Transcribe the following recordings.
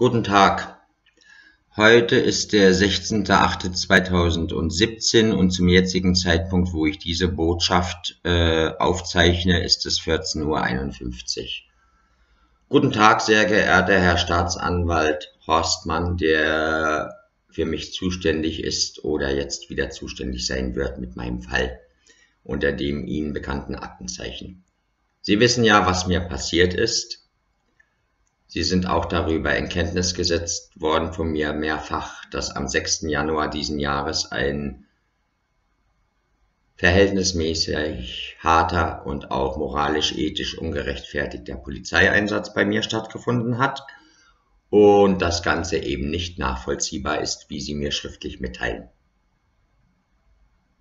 Guten Tag. Heute ist der 16.08.2017 und zum jetzigen Zeitpunkt, wo ich diese Botschaft äh, aufzeichne, ist es 14.51 Uhr. Guten Tag, sehr geehrter Herr Staatsanwalt Horstmann, der für mich zuständig ist oder jetzt wieder zuständig sein wird mit meinem Fall unter dem Ihnen bekannten Aktenzeichen. Sie wissen ja, was mir passiert ist. Sie sind auch darüber in Kenntnis gesetzt worden von mir mehrfach, dass am 6. Januar diesen Jahres ein verhältnismäßig harter und auch moralisch-ethisch ungerechtfertigter Polizeieinsatz bei mir stattgefunden hat und das Ganze eben nicht nachvollziehbar ist, wie Sie mir schriftlich mitteilen.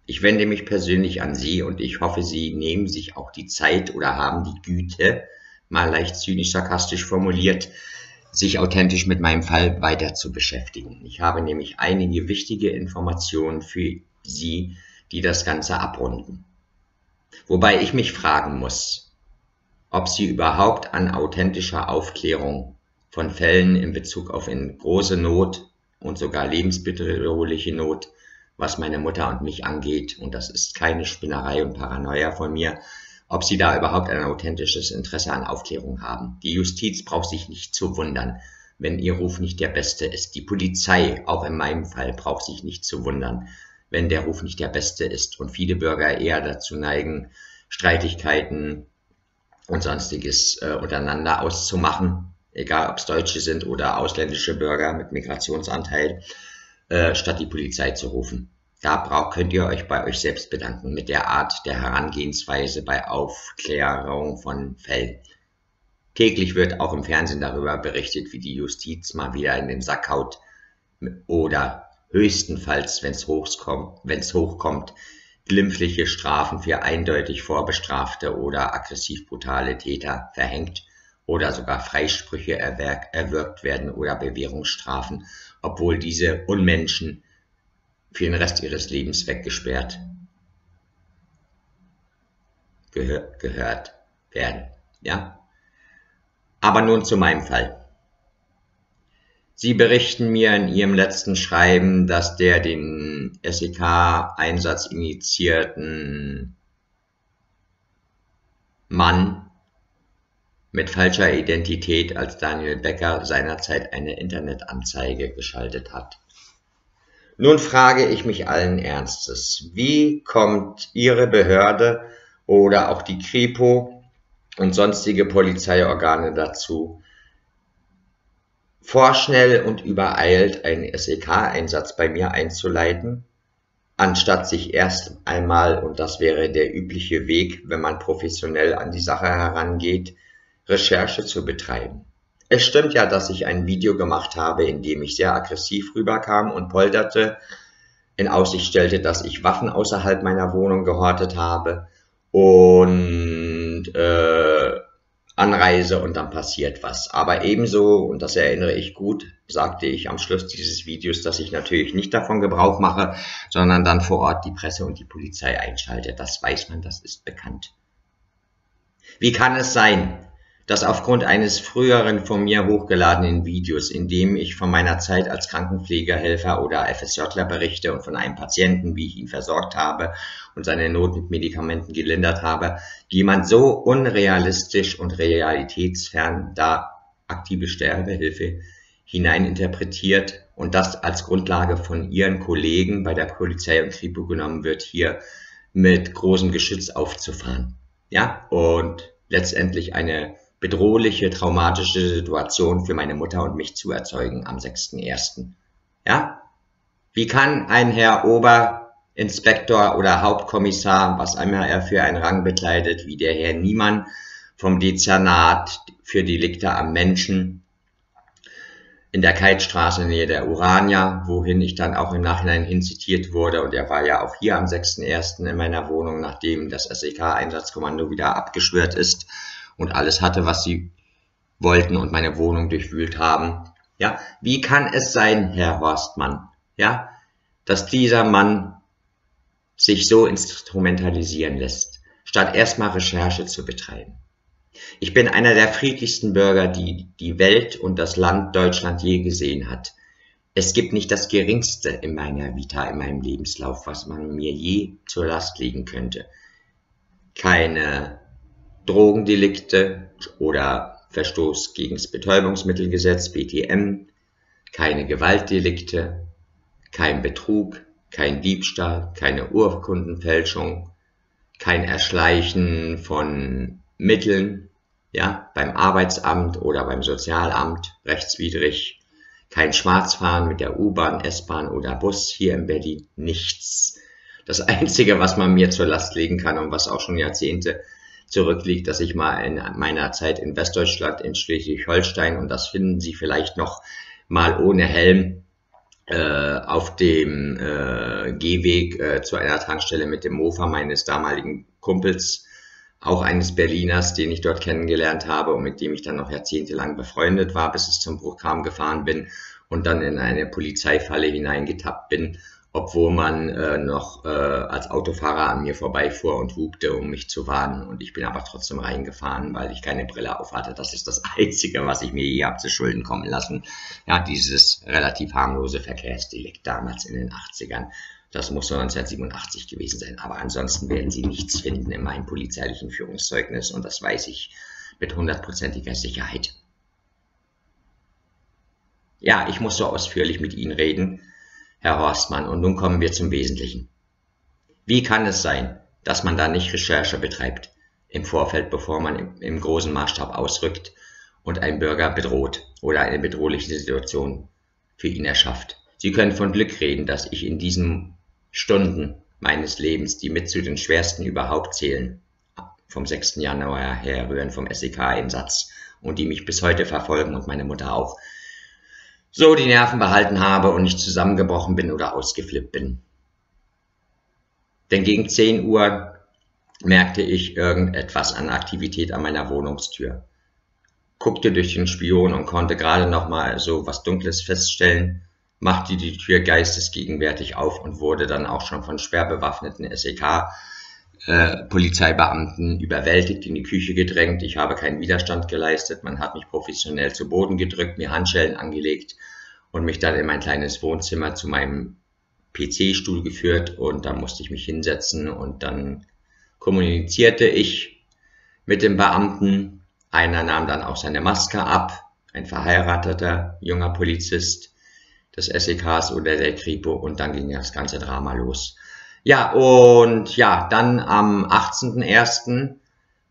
Ich wende mich persönlich an Sie und ich hoffe, Sie nehmen sich auch die Zeit oder haben die Güte, mal leicht zynisch sarkastisch formuliert, sich authentisch mit meinem Fall weiter zu beschäftigen. Ich habe nämlich einige wichtige Informationen für Sie, die das Ganze abrunden. Wobei ich mich fragen muss, ob Sie überhaupt an authentischer Aufklärung von Fällen in Bezug auf in große Not und sogar lebensbedrohliche Not, was meine Mutter und mich angeht, und das ist keine Spinnerei und Paranoia von mir, ob sie da überhaupt ein authentisches Interesse an Aufklärung haben. Die Justiz braucht sich nicht zu wundern, wenn ihr Ruf nicht der beste ist. Die Polizei, auch in meinem Fall, braucht sich nicht zu wundern, wenn der Ruf nicht der beste ist und viele Bürger eher dazu neigen, Streitigkeiten und sonstiges äh, untereinander auszumachen, egal ob es Deutsche sind oder ausländische Bürger mit Migrationsanteil, äh, statt die Polizei zu rufen. Da braucht, könnt ihr euch bei euch selbst bedanken mit der Art der Herangehensweise bei Aufklärung von Fällen. Täglich wird auch im Fernsehen darüber berichtet, wie die Justiz mal wieder in den Sack haut oder höchstenfalls, wenn es hochkommt, wenn's hochkommt, glimpfliche Strafen für eindeutig vorbestrafte oder aggressiv brutale Täter verhängt oder sogar Freisprüche erwirkt werden oder Bewährungsstrafen, obwohl diese Unmenschen für den Rest ihres Lebens weggesperrt gehör gehört werden. Ja? Aber nun zu meinem Fall. Sie berichten mir in Ihrem letzten Schreiben, dass der den SEK-Einsatz initiierten Mann mit falscher Identität als Daniel Becker seinerzeit eine Internetanzeige geschaltet hat. Nun frage ich mich allen Ernstes, wie kommt Ihre Behörde oder auch die Kripo und sonstige Polizeiorgane dazu, vorschnell und übereilt einen SEK-Einsatz bei mir einzuleiten, anstatt sich erst einmal, und das wäre der übliche Weg, wenn man professionell an die Sache herangeht, Recherche zu betreiben. Es stimmt ja, dass ich ein Video gemacht habe, in dem ich sehr aggressiv rüberkam und polterte, in Aussicht stellte, dass ich Waffen außerhalb meiner Wohnung gehortet habe und äh, anreise und dann passiert was. Aber ebenso, und das erinnere ich gut, sagte ich am Schluss dieses Videos, dass ich natürlich nicht davon Gebrauch mache, sondern dann vor Ort die Presse und die Polizei einschalte. Das weiß man, das ist bekannt. Wie kann es sein, dass aufgrund eines früheren von mir hochgeladenen Videos, in dem ich von meiner Zeit als Krankenpflegerhelfer oder FSJler berichte und von einem Patienten, wie ich ihn versorgt habe und seine Not mit Medikamenten gelindert habe, jemand so unrealistisch und realitätsfern da aktive Sterbehilfe hineininterpretiert und das als Grundlage von ihren Kollegen bei der Polizei und Kripo genommen wird, hier mit großem Geschütz aufzufahren. Ja, und letztendlich eine bedrohliche, traumatische Situation für meine Mutter und mich zu erzeugen am 6.1. Ja? Wie kann ein Herr Oberinspektor oder Hauptkommissar, was einmal er für einen Rang bekleidet, wie der Herr Niemann vom Dezernat für Delikte am Menschen in der Keitstraße nähe der Urania, wohin ich dann auch im Nachhinein hinzitiert wurde. Und er war ja auch hier am 6.1. in meiner Wohnung, nachdem das SEK-Einsatzkommando wieder abgeschwört ist und alles hatte, was sie wollten und meine Wohnung durchwühlt haben. Ja, wie kann es sein, Herr Horstmann, ja, dass dieser Mann sich so instrumentalisieren lässt, statt erstmal Recherche zu betreiben? Ich bin einer der friedlichsten Bürger, die die Welt und das Land Deutschland je gesehen hat. Es gibt nicht das Geringste in meiner Vita, in meinem Lebenslauf, was man mir je zur Last legen könnte. Keine Drogendelikte oder Verstoß gegen das Betäubungsmittelgesetz, BTM, keine Gewaltdelikte, kein Betrug, kein Diebstahl, keine Urkundenfälschung, kein Erschleichen von Mitteln, ja, beim Arbeitsamt oder beim Sozialamt rechtswidrig, kein Schwarzfahren mit der U-Bahn, S-Bahn oder Bus hier in Berlin, nichts. Das Einzige, was man mir zur Last legen kann und was auch schon Jahrzehnte zurückliegt, dass ich mal in meiner Zeit in Westdeutschland, in Schleswig-Holstein, und das finden Sie vielleicht noch mal ohne Helm, äh, auf dem äh, Gehweg äh, zu einer Tankstelle mit dem Mofa meines damaligen Kumpels, auch eines Berliners, den ich dort kennengelernt habe und mit dem ich dann noch jahrzehntelang befreundet war, bis es zum Bruch kam, gefahren bin und dann in eine Polizeifalle hineingetappt bin obwohl man äh, noch äh, als Autofahrer an mir vorbeifuhr und hupte, um mich zu warnen. Und ich bin aber trotzdem reingefahren, weil ich keine Brille auf hatte. Das ist das Einzige, was ich mir je habe zu Schulden kommen lassen. Ja, dieses relativ harmlose Verkehrsdelikt damals in den 80ern. Das muss 1987 gewesen sein. Aber ansonsten werden Sie nichts finden in meinem polizeilichen Führungszeugnis. Und das weiß ich mit hundertprozentiger Sicherheit. Ja, ich muss so ausführlich mit Ihnen reden Herr Horstmann, und nun kommen wir zum Wesentlichen. Wie kann es sein, dass man da nicht Recherche betreibt im Vorfeld, bevor man im, im großen Maßstab ausrückt und einen Bürger bedroht oder eine bedrohliche Situation für ihn erschafft? Sie können von Glück reden, dass ich in diesen Stunden meines Lebens, die mit zu den schwersten überhaupt zählen, vom 6. Januar herrühren vom SEK-Einsatz und die mich bis heute verfolgen und meine Mutter auch, so die Nerven behalten habe und nicht zusammengebrochen bin oder ausgeflippt bin. Denn gegen 10 Uhr merkte ich irgendetwas an Aktivität an meiner Wohnungstür. Guckte durch den Spion und konnte gerade noch mal so was Dunkles feststellen, machte die Tür geistesgegenwärtig auf und wurde dann auch schon von schwer bewaffneten SEK äh, Polizeibeamten überwältigt in die Küche gedrängt. Ich habe keinen Widerstand geleistet. Man hat mich professionell zu Boden gedrückt, mir Handschellen angelegt und mich dann in mein kleines Wohnzimmer zu meinem PC-Stuhl geführt und da musste ich mich hinsetzen und dann kommunizierte ich mit dem Beamten. Einer nahm dann auch seine Maske ab, ein verheirateter junger Polizist des SEKs oder der Kripo und dann ging das ganze Drama los. Ja, und ja, dann am 18.01.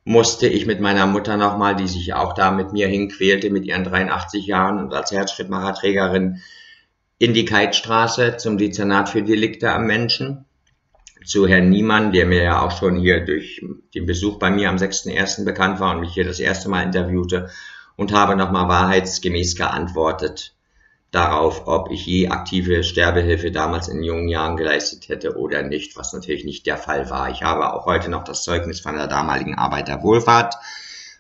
musste ich mit meiner Mutter nochmal, die sich auch da mit mir hinquälte mit ihren 83 Jahren und als Herzschrittmacherträgerin in die Keitstraße zum Dezernat für Delikte am Menschen zu Herrn Niemann, der mir ja auch schon hier durch den Besuch bei mir am 6.1. bekannt war und mich hier das erste Mal interviewte und habe nochmal wahrheitsgemäß geantwortet darauf, ob ich je aktive Sterbehilfe damals in jungen Jahren geleistet hätte oder nicht, was natürlich nicht der Fall war. Ich habe auch heute noch das Zeugnis von der damaligen Arbeiterwohlfahrt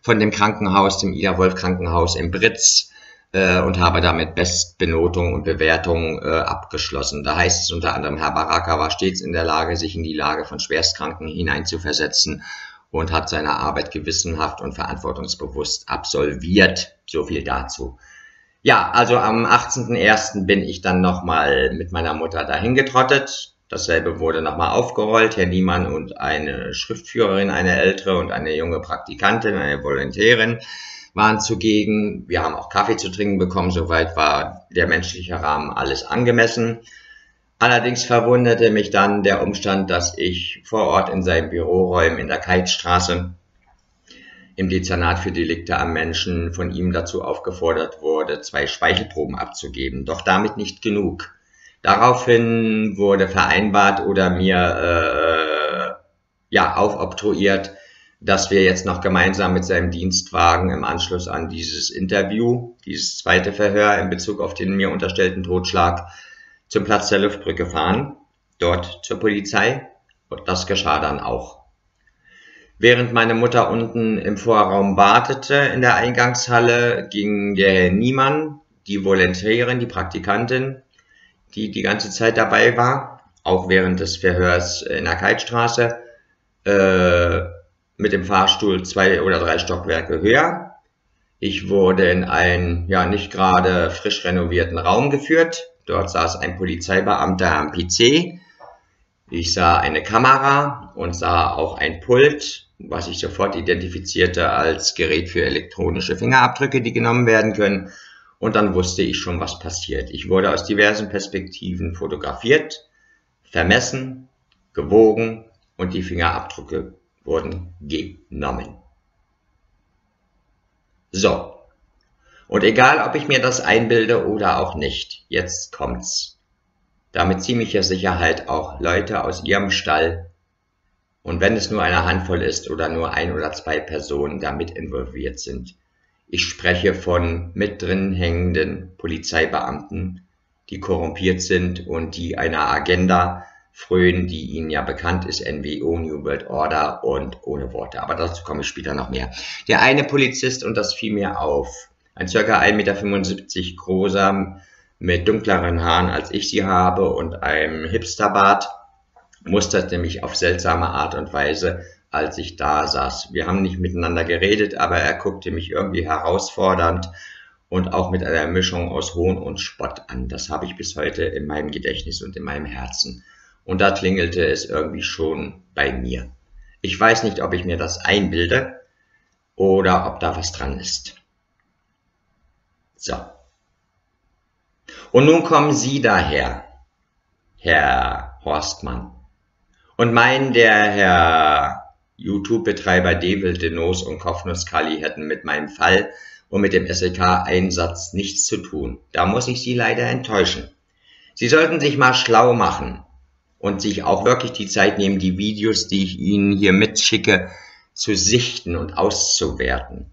von dem Krankenhaus, dem Ida Wolf Krankenhaus in Britz äh, und habe damit Bestbenotung und Bewertung äh, abgeschlossen. Da heißt es unter anderem, Herr Baraka war stets in der Lage, sich in die Lage von Schwerstkranken hineinzuversetzen und hat seine Arbeit gewissenhaft und verantwortungsbewusst absolviert. So viel dazu. Ja, also am 18.01. bin ich dann nochmal mit meiner Mutter dahin getrottet. Dasselbe wurde nochmal aufgerollt. Herr Niemann und eine Schriftführerin, eine ältere und eine junge Praktikantin, eine Volontärin waren zugegen. Wir haben auch Kaffee zu trinken bekommen. Soweit war der menschliche Rahmen alles angemessen. Allerdings verwunderte mich dann der Umstand, dass ich vor Ort in seinen Büroräumen in der Keitstraße im Dezernat für Delikte am Menschen von ihm dazu aufgefordert wurde, zwei Speichelproben abzugeben. Doch damit nicht genug. Daraufhin wurde vereinbart oder mir äh, ja aufoktroyiert, dass wir jetzt noch gemeinsam mit seinem Dienstwagen im Anschluss an dieses Interview, dieses zweite Verhör in Bezug auf den mir unterstellten Totschlag zum Platz der Luftbrücke fahren, dort zur Polizei. Und das geschah dann auch. Während meine Mutter unten im Vorraum wartete in der Eingangshalle, ging der Niemann, die Volontärin, die Praktikantin, die die ganze Zeit dabei war, auch während des Verhörs in der Keitstraße, äh, mit dem Fahrstuhl zwei oder drei Stockwerke höher. Ich wurde in einen ja nicht gerade frisch renovierten Raum geführt. Dort saß ein Polizeibeamter am PC. Ich sah eine Kamera und sah auch ein Pult, was ich sofort identifizierte als Gerät für elektronische Fingerabdrücke, die genommen werden können. Und dann wusste ich schon, was passiert. Ich wurde aus diversen Perspektiven fotografiert, vermessen, gewogen und die Fingerabdrücke wurden genommen. So. Und egal, ob ich mir das einbilde oder auch nicht, jetzt kommt's. Da mit ziemlicher Sicherheit auch Leute aus ihrem Stall und wenn es nur eine Handvoll ist oder nur ein oder zwei Personen damit involviert sind. Ich spreche von mit drin hängenden Polizeibeamten, die korrumpiert sind und die einer Agenda frönen, die Ihnen ja bekannt ist, NWO, New World Order und ohne Worte. Aber dazu komme ich später noch mehr. Der eine Polizist, und das fiel mir auf, ein ca. 1,75 Meter großer, mit dunkleren Haaren als ich sie habe und einem Hipsterbart, musterte mich auf seltsame Art und Weise, als ich da saß. Wir haben nicht miteinander geredet, aber er guckte mich irgendwie herausfordernd und auch mit einer Mischung aus Hohn und Spott an. Das habe ich bis heute in meinem Gedächtnis und in meinem Herzen und da klingelte es irgendwie schon bei mir. Ich weiß nicht, ob ich mir das einbilde oder ob da was dran ist. So. Und nun kommen Sie daher, Herr Horstmann, und meinen, der Herr YouTube-Betreiber Devil, Denos und Kopfnusskalli hätten mit meinem Fall und mit dem SLK-Einsatz nichts zu tun. Da muss ich Sie leider enttäuschen. Sie sollten sich mal schlau machen und sich auch wirklich die Zeit nehmen, die Videos, die ich Ihnen hier mitschicke, zu sichten und auszuwerten.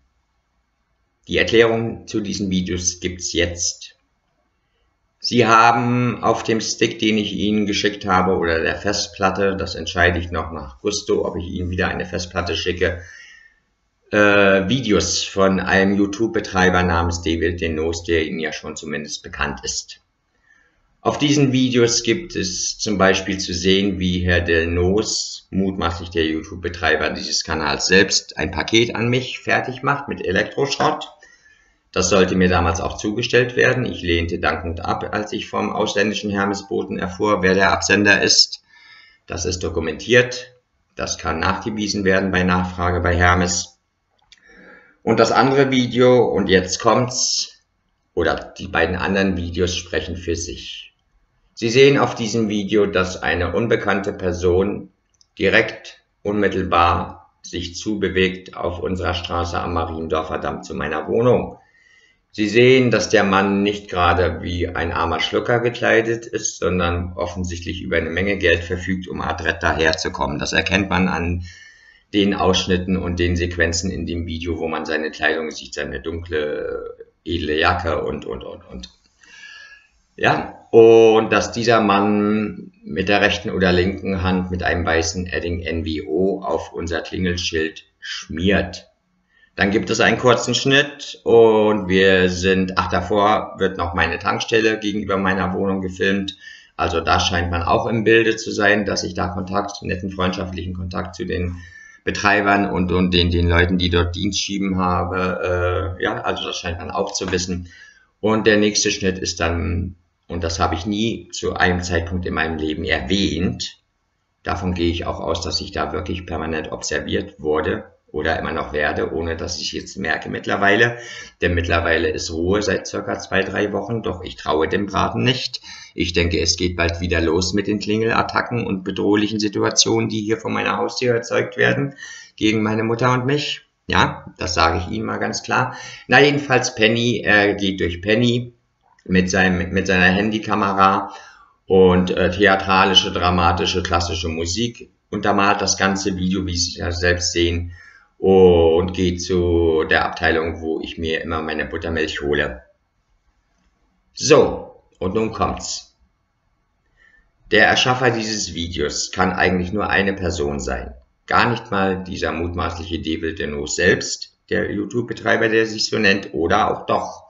Die Erklärung zu diesen Videos gibt's jetzt. Sie haben auf dem Stick, den ich Ihnen geschickt habe, oder der Festplatte, das entscheide ich noch nach Gusto, ob ich Ihnen wieder eine Festplatte schicke, äh, Videos von einem YouTube-Betreiber namens David Denos, der Ihnen ja schon zumindest bekannt ist. Auf diesen Videos gibt es zum Beispiel zu sehen, wie Herr Del Nos, mutmaßlich der YouTube-Betreiber dieses Kanals selbst, ein Paket an mich fertig macht mit Elektroschrott. Das sollte mir damals auch zugestellt werden. Ich lehnte dankend ab, als ich vom ausländischen Hermesboten erfuhr, wer der Absender ist. Das ist dokumentiert. Das kann nachgewiesen werden bei Nachfrage bei Hermes. Und das andere Video, und jetzt kommt's, oder die beiden anderen Videos sprechen für sich. Sie sehen auf diesem Video, dass eine unbekannte Person direkt, unmittelbar sich zubewegt auf unserer Straße am Mariendorfer Damm zu meiner Wohnung. Sie sehen, dass der Mann nicht gerade wie ein armer Schlucker gekleidet ist, sondern offensichtlich über eine Menge Geld verfügt, um adrett daherzukommen. Das erkennt man an den Ausschnitten und den Sequenzen in dem Video, wo man seine Kleidung sieht, seine dunkle, edle Jacke und, und, und, und. Ja, und dass dieser Mann mit der rechten oder linken Hand mit einem weißen Edding NWO auf unser Klingelschild schmiert. Dann gibt es einen kurzen Schnitt und wir sind, ach davor wird noch meine Tankstelle gegenüber meiner Wohnung gefilmt. Also da scheint man auch im Bilde zu sein, dass ich da Kontakt, netten freundschaftlichen Kontakt zu den Betreibern und, und den, den Leuten, die dort Dienst schieben habe. Äh, ja, also das scheint man auch zu wissen. Und der nächste Schnitt ist dann und das habe ich nie zu einem Zeitpunkt in meinem Leben erwähnt. Davon gehe ich auch aus, dass ich da wirklich permanent observiert wurde oder immer noch werde, ohne dass ich jetzt merke mittlerweile. Denn mittlerweile ist Ruhe seit circa zwei, drei Wochen, doch ich traue dem Braten nicht. Ich denke, es geht bald wieder los mit den Klingelattacken und bedrohlichen Situationen, die hier von meiner Haustür erzeugt werden, gegen meine Mutter und mich. Ja, das sage ich Ihnen mal ganz klar. Na, jedenfalls Penny, er geht durch Penny mit, seinem, mit seiner Handykamera und äh, theatralische, dramatische, klassische Musik untermalt das ganze Video, wie Sie ja selbst sehen, und geht zu der Abteilung, wo ich mir immer meine Buttermilch hole. So, und nun kommt's. Der Erschaffer dieses Videos kann eigentlich nur eine Person sein. Gar nicht mal dieser mutmaßliche Devil Denos selbst, der YouTube-Betreiber, der sich so nennt, oder auch doch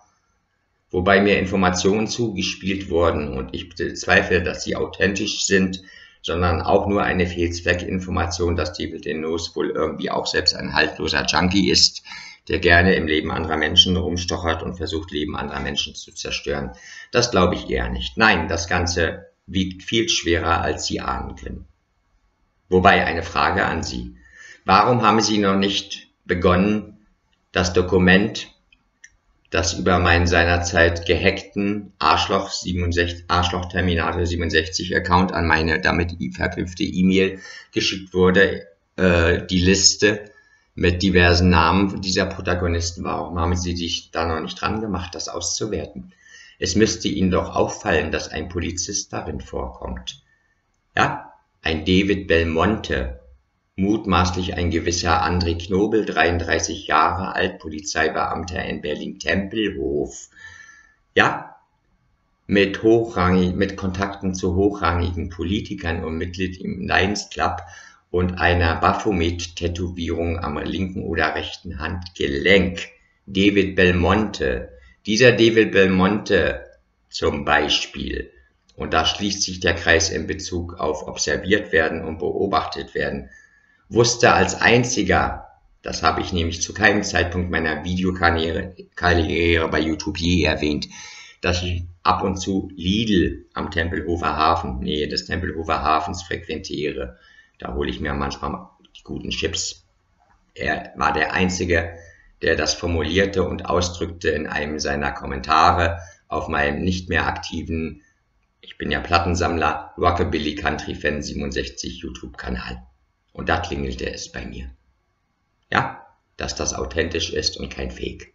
wobei mir Informationen zugespielt wurden und ich bezweifle, dass sie authentisch sind, sondern auch nur eine Fehlzweckinformation, dass David Enos wohl irgendwie auch selbst ein haltloser Junkie ist, der gerne im Leben anderer Menschen rumstochert und versucht, Leben anderer Menschen zu zerstören. Das glaube ich eher nicht. Nein, das Ganze wiegt viel schwerer, als Sie ahnen können. Wobei eine Frage an Sie. Warum haben Sie noch nicht begonnen, das Dokument, das über meinen seinerzeit gehackten Arschloch 67, Arschloch Terminator 67 Account an meine damit verknüpfte E-Mail geschickt wurde, äh, die Liste mit diversen Namen dieser Protagonisten. Warum haben Sie sich da noch nicht dran gemacht, das auszuwerten? Es müsste Ihnen doch auffallen, dass ein Polizist darin vorkommt. Ja, ein David Belmonte, mutmaßlich ein gewisser André Knobel, 33 Jahre alt, Polizeibeamter in Berlin-Tempelhof. Ja, mit, hochrangig, mit Kontakten zu hochrangigen Politikern und Mitglied im Lions Club und einer Baphomet-Tätowierung am linken oder rechten Handgelenk. David Belmonte. Dieser David Belmonte zum Beispiel. Und da schließt sich der Kreis in Bezug auf observiert werden und beobachtet werden wusste als einziger, das habe ich nämlich zu keinem Zeitpunkt meiner Videokarriere Karriere bei YouTube je erwähnt, dass ich ab und zu Lidl am Tempelhofer Hafen, Nähe des Tempelhofer Hafens frequentiere. Da hole ich mir manchmal die guten Chips. Er war der Einzige, der das formulierte und ausdrückte in einem seiner Kommentare auf meinem nicht mehr aktiven, ich bin ja Plattensammler, Rockabilly Country Fan 67 YouTube-Kanal. Und da klingelte es bei mir. Ja, dass das authentisch ist und kein Fake.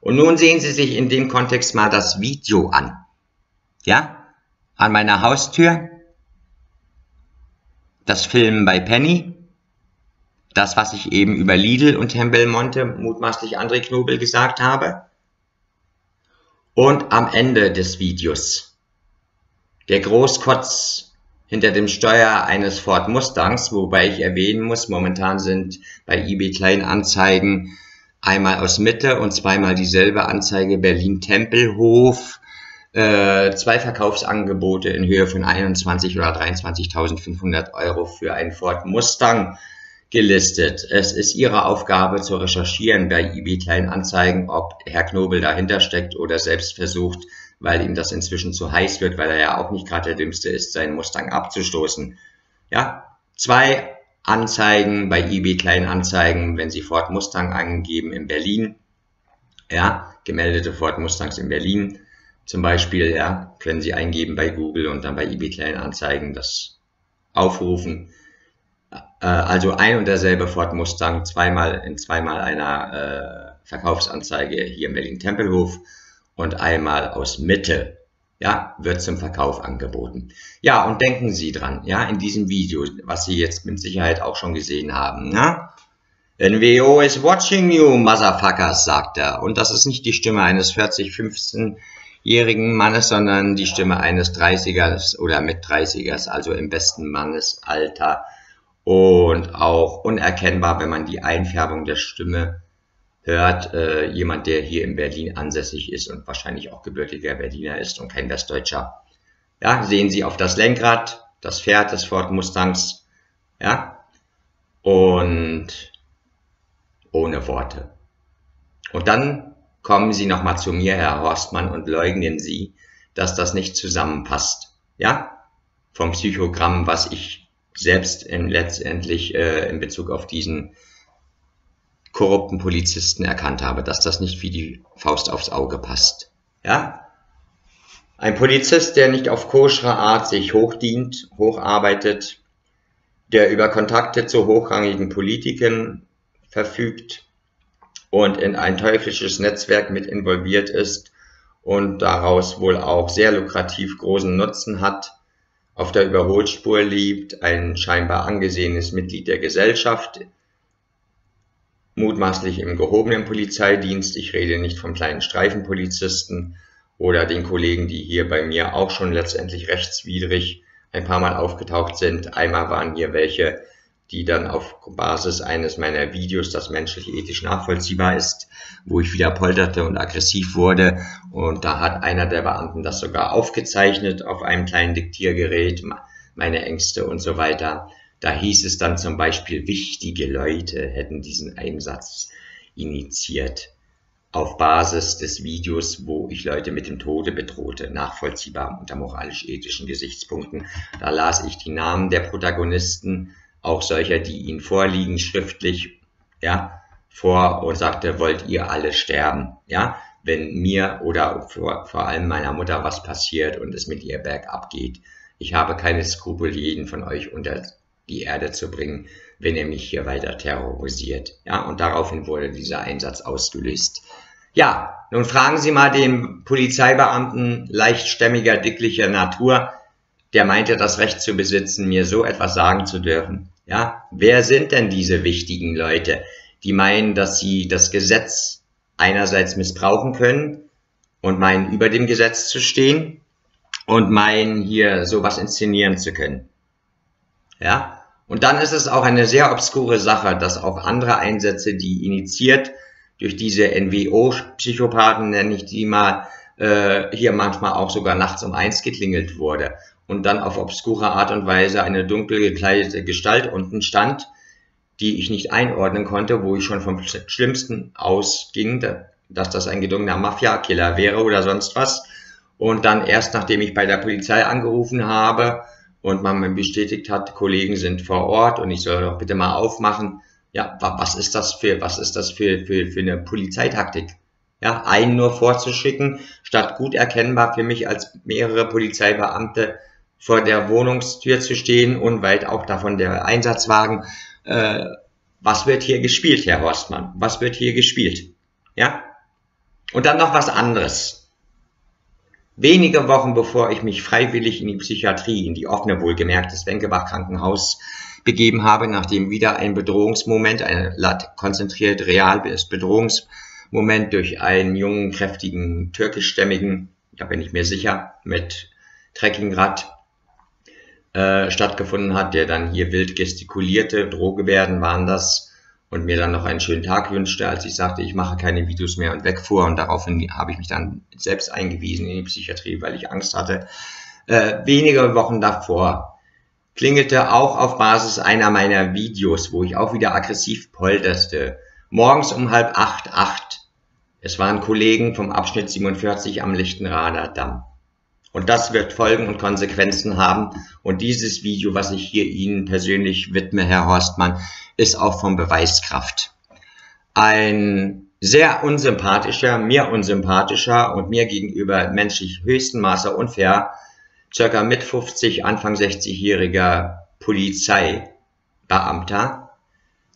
Und nun sehen Sie sich in dem Kontext mal das Video an. Ja, an meiner Haustür. Das Filmen bei Penny. Das, was ich eben über Lidl und Herrn Belmonte, mutmaßlich André Knobel, gesagt habe. Und am Ende des Videos der Großkotz hinter dem Steuer eines Ford Mustangs, wobei ich erwähnen muss, momentan sind bei eBay Kleinanzeigen einmal aus Mitte und zweimal dieselbe Anzeige Berlin Tempelhof, äh, zwei Verkaufsangebote in Höhe von 21 oder 23.500 Euro für einen Ford Mustang gelistet. Es ist Ihre Aufgabe zu recherchieren bei eBay Kleinanzeigen, ob Herr Knobel dahinter steckt oder selbst versucht, weil ihm das inzwischen zu heiß wird, weil er ja auch nicht gerade der Dümmste ist, seinen Mustang abzustoßen. Ja, zwei Anzeigen bei eBay Kleinanzeigen, wenn Sie Ford Mustang angeben in Berlin, ja, gemeldete Ford Mustangs in Berlin zum Beispiel, ja, können Sie eingeben bei Google und dann bei eBay Kleinanzeigen das aufrufen. Äh, also ein und derselbe Ford Mustang zweimal in zweimal einer äh, Verkaufsanzeige hier in Berlin Tempelhof und einmal aus Mitte, ja, wird zum Verkauf angeboten. Ja, und denken Sie dran, ja, in diesem Video, was Sie jetzt mit Sicherheit auch schon gesehen haben, ja, NWO is watching you, motherfuckers, sagt er. Und das ist nicht die Stimme eines 40, 15-jährigen Mannes, sondern die Stimme eines 30ers oder mit 30ers, also im besten Mannesalter. Und auch unerkennbar, wenn man die Einfärbung der Stimme hört äh, jemand, der hier in Berlin ansässig ist und wahrscheinlich auch gebürtiger Berliner ist und kein Westdeutscher. Ja, sehen Sie auf das Lenkrad, das Pferd des Ford Mustangs, ja, und ohne Worte. Und dann kommen Sie nochmal zu mir, Herr Horstmann, und leugnen Sie, dass das nicht zusammenpasst, ja, vom Psychogramm, was ich selbst in, letztendlich äh, in Bezug auf diesen korrupten Polizisten erkannt habe, dass das nicht wie die Faust aufs Auge passt. Ja? Ein Polizist, der nicht auf koschere Art sich hochdient, hocharbeitet, der über Kontakte zu hochrangigen Politikern verfügt und in ein teuflisches Netzwerk mit involviert ist und daraus wohl auch sehr lukrativ großen Nutzen hat, auf der Überholspur liebt, ein scheinbar angesehenes Mitglied der Gesellschaft mutmaßlich im gehobenen Polizeidienst. Ich rede nicht vom kleinen Streifenpolizisten oder den Kollegen, die hier bei mir auch schon letztendlich rechtswidrig ein paar Mal aufgetaucht sind. Einmal waren hier welche, die dann auf Basis eines meiner Videos, das menschlich ethisch nachvollziehbar ist, wo ich wieder polterte und aggressiv wurde. Und da hat einer der Beamten das sogar aufgezeichnet auf einem kleinen Diktiergerät. meine Ängste und so weiter. Da hieß es dann zum Beispiel, wichtige Leute hätten diesen Einsatz initiiert auf Basis des Videos, wo ich Leute mit dem Tode bedrohte, nachvollziehbar unter moralisch-ethischen Gesichtspunkten. Da las ich die Namen der Protagonisten, auch solcher, die ihnen vorliegen, schriftlich, ja, vor und sagte, wollt ihr alle sterben, ja, wenn mir oder vor, vor allem meiner Mutter was passiert und es mit ihr bergab geht. Ich habe keine Skrupel, jeden von euch unter die Erde zu bringen, wenn er mich hier weiter terrorisiert. Ja, und daraufhin wurde dieser Einsatz ausgelöst. Ja, nun fragen Sie mal den Polizeibeamten leichtstämmiger, dicklicher Natur, der meinte das Recht zu besitzen, mir so etwas sagen zu dürfen. Ja, wer sind denn diese wichtigen Leute, die meinen, dass sie das Gesetz einerseits missbrauchen können und meinen, über dem Gesetz zu stehen und meinen, hier sowas inszenieren zu können? Ja, und dann ist es auch eine sehr obskure Sache, dass auch andere Einsätze, die initiiert durch diese NWO-Psychopathen, nenne ich die mal, äh, hier manchmal auch sogar nachts um eins geklingelt wurde und dann auf obskure Art und Weise eine dunkel gekleidete Gestalt unten stand, die ich nicht einordnen konnte, wo ich schon vom Schlimmsten ausging, dass das ein gedungener Mafia-Killer wäre oder sonst was. Und dann erst nachdem ich bei der Polizei angerufen habe und man mir bestätigt hat, Kollegen sind vor Ort und ich soll doch bitte mal aufmachen, ja, was ist das für, was ist das für, für, für eine Polizeitaktik? Ja, einen nur vorzuschicken, statt gut erkennbar für mich als mehrere Polizeibeamte vor der Wohnungstür zu stehen und weit auch davon der Einsatzwagen. Äh, was wird hier gespielt, Herr Horstmann? Was wird hier gespielt? Ja? Und dann noch was anderes. Wenige Wochen bevor ich mich freiwillig in die Psychiatrie, in die offene wohlgemerkt des Wenkebach Krankenhaus begeben habe, nachdem wieder ein Bedrohungsmoment, ein konzentriert reales Bedrohungsmoment durch einen jungen, kräftigen, türkischstämmigen, da bin ich mir sicher, mit Trekkingrad äh, stattgefunden hat, der dann hier wild gestikulierte, Drohgebärden waren das, und mir dann noch einen schönen Tag wünschte, als ich sagte, ich mache keine Videos mehr und wegfuhr. Und daraufhin habe ich mich dann selbst eingewiesen in die Psychiatrie, weil ich Angst hatte. Äh, wenige Wochen davor klingelte auch auf Basis einer meiner Videos, wo ich auch wieder aggressiv polterte, morgens um halb acht, acht. Es waren Kollegen vom Abschnitt 47 am Lichtenrader Damm. Und das wird Folgen und Konsequenzen haben. Und dieses Video, was ich hier Ihnen persönlich widme, Herr Horstmann, ist auch von Beweiskraft. Ein sehr unsympathischer, mir unsympathischer und mir gegenüber menschlich höchsten Maße unfair, circa mit 50, Anfang 60-jähriger Polizeibeamter,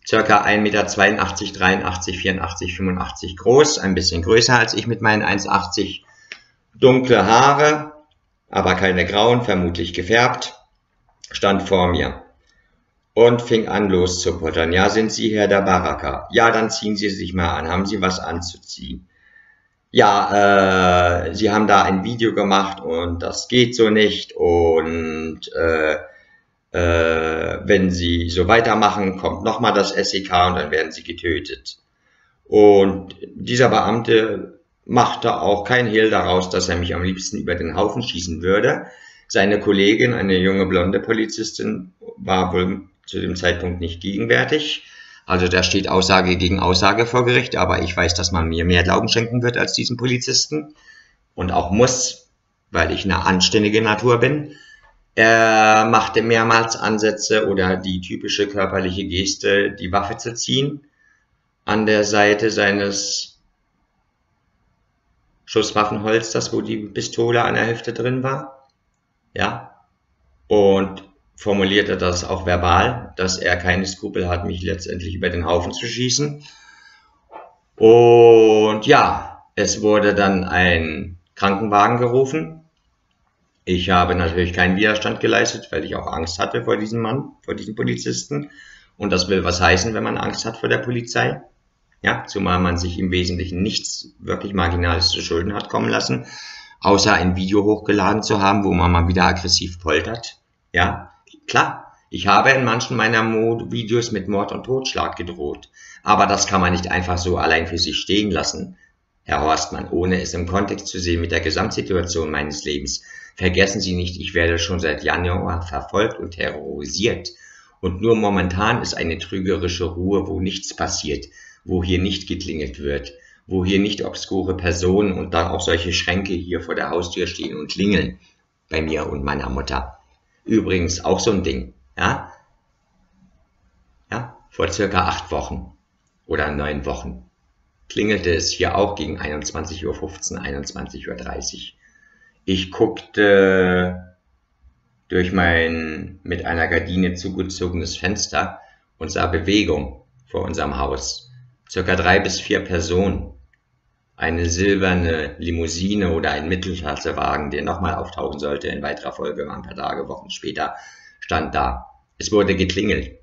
circa 1,82 Meter, 83, 84, 85 groß, ein bisschen größer als ich mit meinen 1,80, dunkle Haare, aber keine grauen, vermutlich gefärbt, stand vor mir und fing an loszupottern. Ja, sind Sie Herr der Baraka? Ja, dann ziehen Sie sich mal an. Haben Sie was anzuziehen? Ja, äh, Sie haben da ein Video gemacht und das geht so nicht und äh, äh, wenn Sie so weitermachen, kommt nochmal das SEK und dann werden Sie getötet. Und dieser Beamte machte auch kein Hehl daraus, dass er mich am liebsten über den Haufen schießen würde. Seine Kollegin, eine junge blonde Polizistin, war wohl zu dem Zeitpunkt nicht gegenwärtig. Also da steht Aussage gegen Aussage vor Gericht, aber ich weiß, dass man mir mehr Glauben schenken wird als diesen Polizisten und auch muss, weil ich eine anständige Natur bin. Er machte mehrmals Ansätze oder die typische körperliche Geste, die Waffe zu ziehen an der Seite seines Schusswaffenholsters, wo die Pistole an der Hälfte drin war. Ja. Und formulierte das auch verbal, dass er keine Skrupel hat, mich letztendlich über den Haufen zu schießen. Und ja, es wurde dann ein Krankenwagen gerufen. Ich habe natürlich keinen Widerstand geleistet, weil ich auch Angst hatte vor diesem Mann, vor diesem Polizisten. Und das will was heißen, wenn man Angst hat vor der Polizei. Ja, zumal man sich im Wesentlichen nichts wirklich Marginales zu Schulden hat kommen lassen, außer ein Video hochgeladen zu haben, wo man mal wieder aggressiv poltert. Ja, klar, ich habe in manchen meiner Mod Videos mit Mord und Totschlag gedroht, aber das kann man nicht einfach so allein für sich stehen lassen. Herr Horstmann, ohne es im Kontext zu sehen mit der Gesamtsituation meines Lebens, Vergessen Sie nicht, ich werde schon seit Januar verfolgt und terrorisiert. Und nur momentan ist eine trügerische Ruhe, wo nichts passiert, wo hier nicht geklingelt wird, wo hier nicht obskure Personen und dann auch solche Schränke hier vor der Haustür stehen und klingeln. Bei mir und meiner Mutter. Übrigens auch so ein Ding, ja? Ja, vor circa acht Wochen oder neun Wochen klingelte es hier auch gegen 21.15 Uhr, 21.30 Uhr. Ich guckte durch mein mit einer Gardine zugezogenes Fenster und sah Bewegung vor unserem Haus. Circa drei bis vier Personen. Eine silberne Limousine oder ein Mittelklassewagen, der nochmal auftauchen sollte in weiterer Folge, ein paar Tage, Wochen später, stand da. Es wurde geklingelt.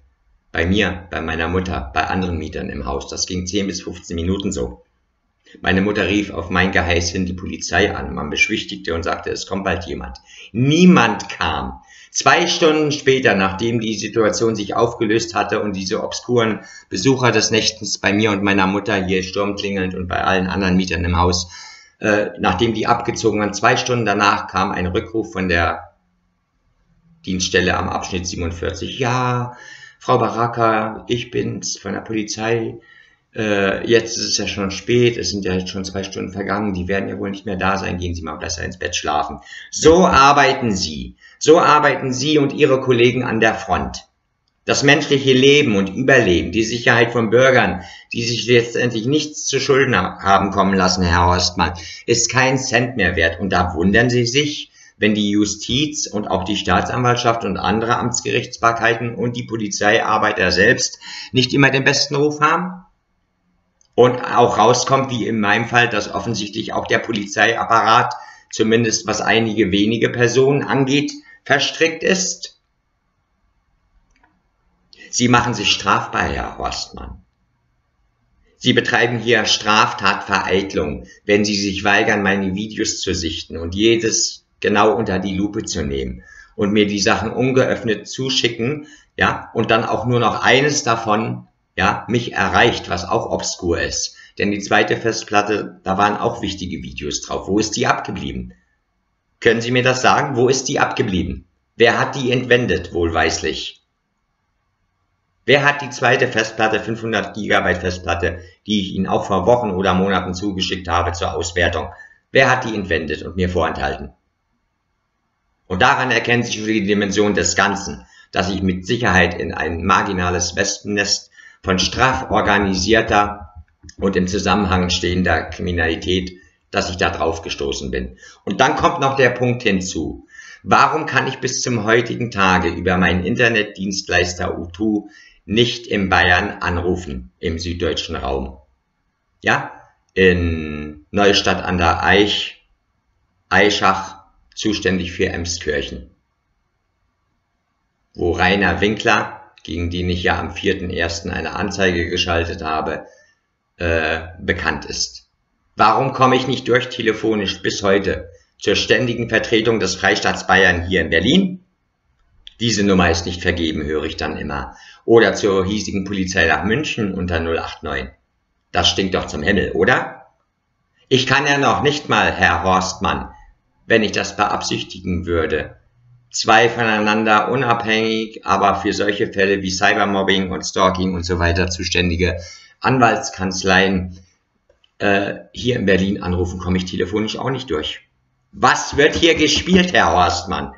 Bei mir, bei meiner Mutter, bei anderen Mietern im Haus. Das ging 10 bis 15 Minuten so. Meine Mutter rief auf mein Geheiß hin die Polizei an. Man beschwichtigte und sagte, es kommt bald jemand. Niemand kam. Zwei Stunden später, nachdem die Situation sich aufgelöst hatte und diese obskuren Besucher des Nächtens bei mir und meiner Mutter hier sturmklingelnd und bei allen anderen Mietern im Haus, äh, nachdem die abgezogen waren, zwei Stunden danach kam ein Rückruf von der Dienststelle am Abschnitt 47. Ja, Frau Baraka, ich bin's von der Polizei. Äh, jetzt ist es ja schon spät, es sind ja jetzt schon zwei Stunden vergangen, die werden ja wohl nicht mehr da sein, gehen Sie mal besser ins Bett schlafen. So arbeiten Sie. So arbeiten Sie und Ihre Kollegen an der Front. Das menschliche Leben und Überleben, die Sicherheit von Bürgern, die sich letztendlich nichts zu Schulden haben kommen lassen, Herr Horstmann, ist kein Cent mehr wert. Und da wundern Sie sich, wenn die Justiz und auch die Staatsanwaltschaft und andere Amtsgerichtsbarkeiten und die Polizeiarbeiter selbst nicht immer den besten Ruf haben? Und auch rauskommt, wie in meinem Fall, dass offensichtlich auch der Polizeiapparat, zumindest was einige wenige Personen angeht, verstrickt ist? Sie machen sich strafbar, Herr Horstmann. Sie betreiben hier Straftatvereitlung, wenn Sie sich weigern, meine Videos zu sichten und jedes genau unter die Lupe zu nehmen und mir die Sachen ungeöffnet zuschicken, ja, und dann auch nur noch eines davon, ja, mich erreicht, was auch obskur ist. Denn die zweite Festplatte, da waren auch wichtige Videos drauf. Wo ist die abgeblieben? Können Sie mir das sagen? Wo ist die abgeblieben? Wer hat die entwendet, wohlweislich? Wer hat die zweite Festplatte, 500 GB Festplatte, die ich Ihnen auch vor Wochen oder Monaten zugeschickt habe zur Auswertung, wer hat die entwendet und mir vorenthalten? Und daran erkennen sich die Dimension des Ganzen, dass ich mit Sicherheit in ein marginales Wespennest von straff organisierter und im Zusammenhang stehender Kriminalität, dass ich da drauf gestoßen bin. Und dann kommt noch der Punkt hinzu. Warum kann ich bis zum heutigen Tage über meinen Internetdienstleister U2 nicht in Bayern anrufen, im süddeutschen Raum? Ja, in Neustadt an der Eich, Eichach, zuständig für Emskirchen, wo Rainer Winkler, gegen den ich ja am 4.1. eine Anzeige geschaltet habe, äh, bekannt ist. Warum komme ich nicht durch telefonisch bis heute zur ständigen Vertretung des Freistaats Bayern hier in Berlin? Diese Nummer ist nicht vergeben, höre ich dann immer. Oder zur hiesigen Polizei nach München unter 089. Das stinkt doch zum Himmel, oder? Ich kann ja noch nicht mal, Herr Horstmann, wenn ich das beabsichtigen würde. Zwei voneinander unabhängig, aber für solche Fälle wie Cybermobbing und Stalking und so weiter zuständige Anwaltskanzleien äh, hier in Berlin anrufen, komme ich telefonisch auch nicht durch. Was wird hier gespielt, Herr Horstmann?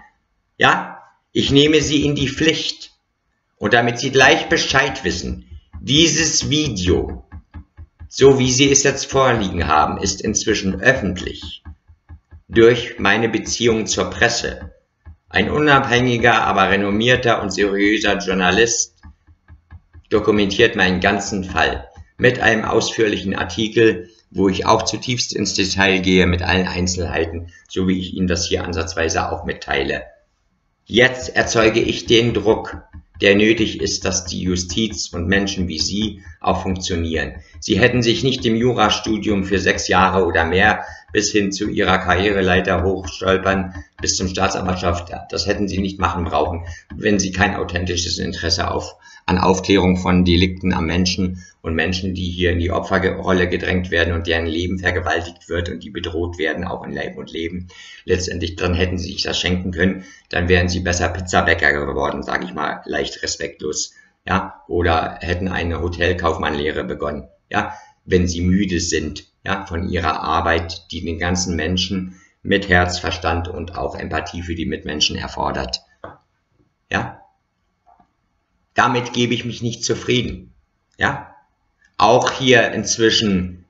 Ja, ich nehme Sie in die Pflicht. Und damit Sie gleich Bescheid wissen, dieses Video, so wie Sie es jetzt vorliegen haben, ist inzwischen öffentlich durch meine Beziehung zur Presse. Ein unabhängiger, aber renommierter und seriöser Journalist dokumentiert meinen ganzen Fall mit einem ausführlichen Artikel, wo ich auch zutiefst ins Detail gehe mit allen Einzelheiten, so wie ich Ihnen das hier ansatzweise auch mitteile. Jetzt erzeuge ich den Druck, der nötig ist, dass die Justiz und Menschen wie Sie auch funktionieren. Sie hätten sich nicht im Jurastudium für sechs Jahre oder mehr bis hin zu ihrer Karriereleiter hochstolpern, bis zum Staatsanwaltschaft. Das hätten sie nicht machen brauchen, wenn sie kein authentisches Interesse auf, an Aufklärung von Delikten am Menschen und Menschen, die hier in die Opferrolle gedrängt werden und deren Leben vergewaltigt wird und die bedroht werden, auch in Leib und Leben, letztendlich dran hätten sie sich das schenken können, dann wären sie besser Pizzabäcker geworden, sage ich mal, leicht respektlos, ja, oder hätten eine Hotelkaufmannlehre begonnen, ja, wenn sie müde sind, ja, von ihrer Arbeit, die den ganzen Menschen mit Herz, Verstand und auch Empathie für die Mitmenschen erfordert. Ja? Damit gebe ich mich nicht zufrieden. Ja? Auch hier inzwischen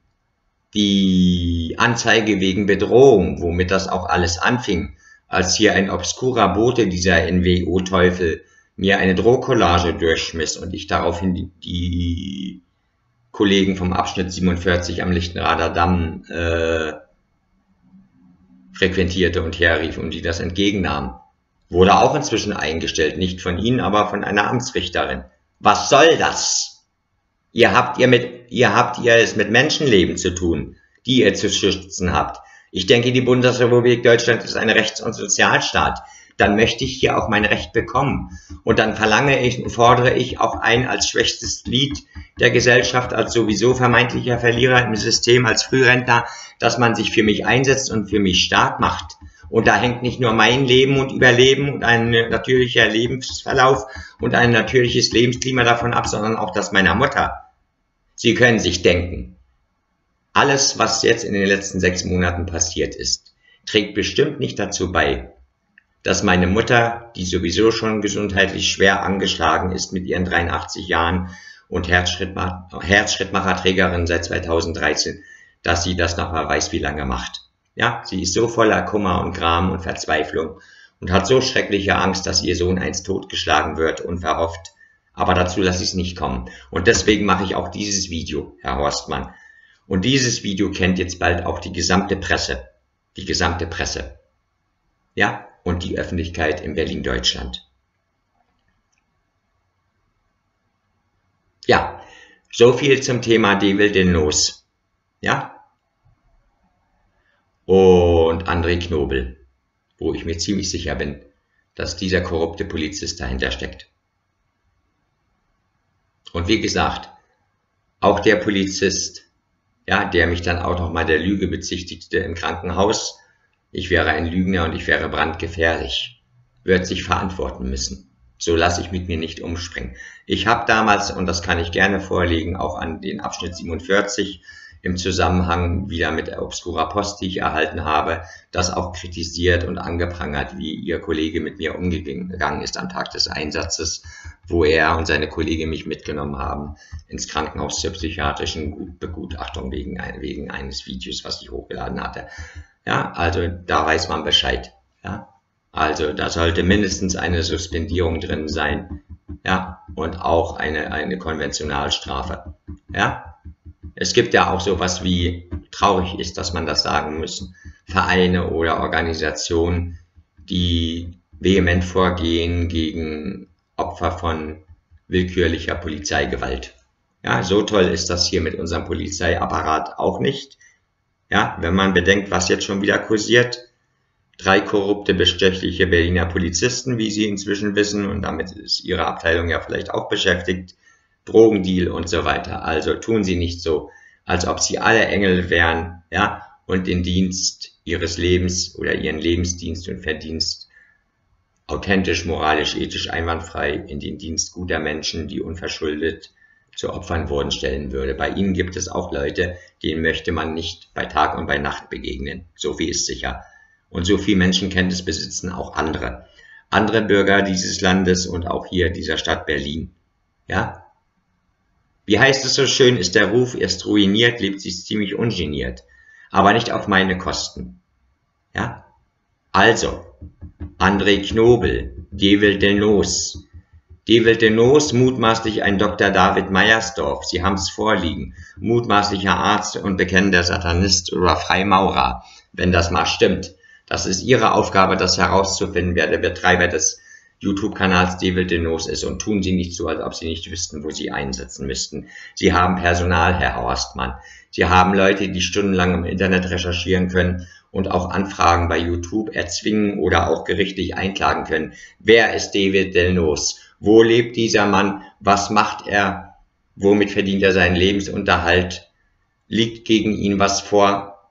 die Anzeige wegen Bedrohung, womit das auch alles anfing, als hier ein obskurer Bote, dieser NWO-Teufel, mir eine Drohcollage durchschmiss und ich daraufhin die, Kollegen vom Abschnitt 47 am Lichtenrader Damm äh, frequentierte und herrief und die das entgegennahmen. Wurde auch inzwischen eingestellt, nicht von Ihnen, aber von einer Amtsrichterin. Was soll das? Ihr habt ihr mit, ihr habt ihr es mit Menschenleben zu tun, die ihr zu schützen habt. Ich denke, die Bundesrepublik Deutschland ist ein Rechts- und Sozialstaat. Dann möchte ich hier auch mein Recht bekommen. Und dann verlange ich und fordere ich auch ein als schwächstes Glied der Gesellschaft, als sowieso vermeintlicher Verlierer im System, als Frührentner, dass man sich für mich einsetzt und für mich stark macht. Und da hängt nicht nur mein Leben und Überleben und ein natürlicher Lebensverlauf und ein natürliches Lebensklima davon ab, sondern auch das meiner Mutter. Sie können sich denken, alles, was jetzt in den letzten sechs Monaten passiert ist, trägt bestimmt nicht dazu bei, dass meine Mutter, die sowieso schon gesundheitlich schwer angeschlagen ist mit ihren 83 Jahren und Herzschrittmacherträgerin seit 2013, dass sie das noch mal weiß, wie lange macht. Ja, sie ist so voller Kummer und Gram und Verzweiflung und hat so schreckliche Angst, dass ihr Sohn einst totgeschlagen wird, unverhofft, aber dazu lasse ich es nicht kommen. Und deswegen mache ich auch dieses Video, Herr Horstmann. Und dieses Video kennt jetzt bald auch die gesamte Presse. Die gesamte Presse. Ja, und die Öffentlichkeit in Berlin-Deutschland. Ja, so viel zum Thema Devil den Los. Ja? Und André Knobel, wo ich mir ziemlich sicher bin, dass dieser korrupte Polizist dahinter steckt. Und wie gesagt, auch der Polizist, ja, der mich dann auch noch mal der Lüge bezichtigte im Krankenhaus, ich wäre ein Lügner und ich wäre brandgefährlich, wird sich verantworten müssen. So lasse ich mit mir nicht umspringen. Ich habe damals, und das kann ich gerne vorlegen, auch an den Abschnitt 47 im Zusammenhang wieder mit der Obscura Post, die ich erhalten habe, das auch kritisiert und angeprangert, wie Ihr Kollege mit mir umgegangen ist am Tag des Einsatzes, wo er und seine Kollegin mich mitgenommen haben ins Krankenhaus zur psychiatrischen Begutachtung wegen, wegen eines Videos, was ich hochgeladen hatte. Ja, also da weiß man Bescheid. Ja, also da sollte mindestens eine Suspendierung drin sein. Ja, und auch eine, eine Konventionalstrafe. Ja, es gibt ja auch sowas wie, traurig ist, dass man das sagen muss, Vereine oder Organisationen, die vehement vorgehen gegen Opfer von willkürlicher Polizeigewalt. Ja, so toll ist das hier mit unserem Polizeiapparat auch nicht. Ja, wenn man bedenkt, was jetzt schon wieder kursiert, drei korrupte, bestechliche Berliner Polizisten, wie Sie inzwischen wissen, und damit ist Ihre Abteilung ja vielleicht auch beschäftigt, Drogendeal und so weiter. Also tun Sie nicht so, als ob Sie alle Engel wären, ja, und den Dienst Ihres Lebens oder Ihren Lebensdienst und Verdienst authentisch, moralisch, ethisch einwandfrei in den Dienst guter Menschen, die unverschuldet zu Opfern wurden, stellen würde. Bei Ihnen gibt es auch Leute, denen möchte man nicht bei Tag und bei Nacht begegnen. So viel ist sicher. Und so viel Menschenkenntnis besitzen auch andere. Andere Bürger dieses Landes und auch hier dieser Stadt Berlin. Ja, wie heißt es so schön, ist der Ruf erst ruiniert, lebt sich ziemlich ungeniert. Aber nicht auf meine Kosten. Ja? Also, André Knobel, Devil Denos. Devil Denos, mutmaßlich ein Dr. David Meyersdorf, Sie haben es vorliegen, mutmaßlicher Arzt und bekennender Satanist oder Freimaurer, wenn das mal stimmt. Das ist Ihre Aufgabe, das herauszufinden, wer der Betreiber des YouTube-Kanals Devil Denos ist und tun Sie nicht so, als ob Sie nicht wüssten, wo Sie einsetzen müssten. Sie haben Personal, Herr Horstmann. Sie haben Leute, die stundenlang im Internet recherchieren können und auch Anfragen bei YouTube erzwingen oder auch gerichtlich einklagen können. Wer ist David Delnos? Wo lebt dieser Mann? Was macht er? womit verdient er seinen Lebensunterhalt, liegt gegen ihn was vor,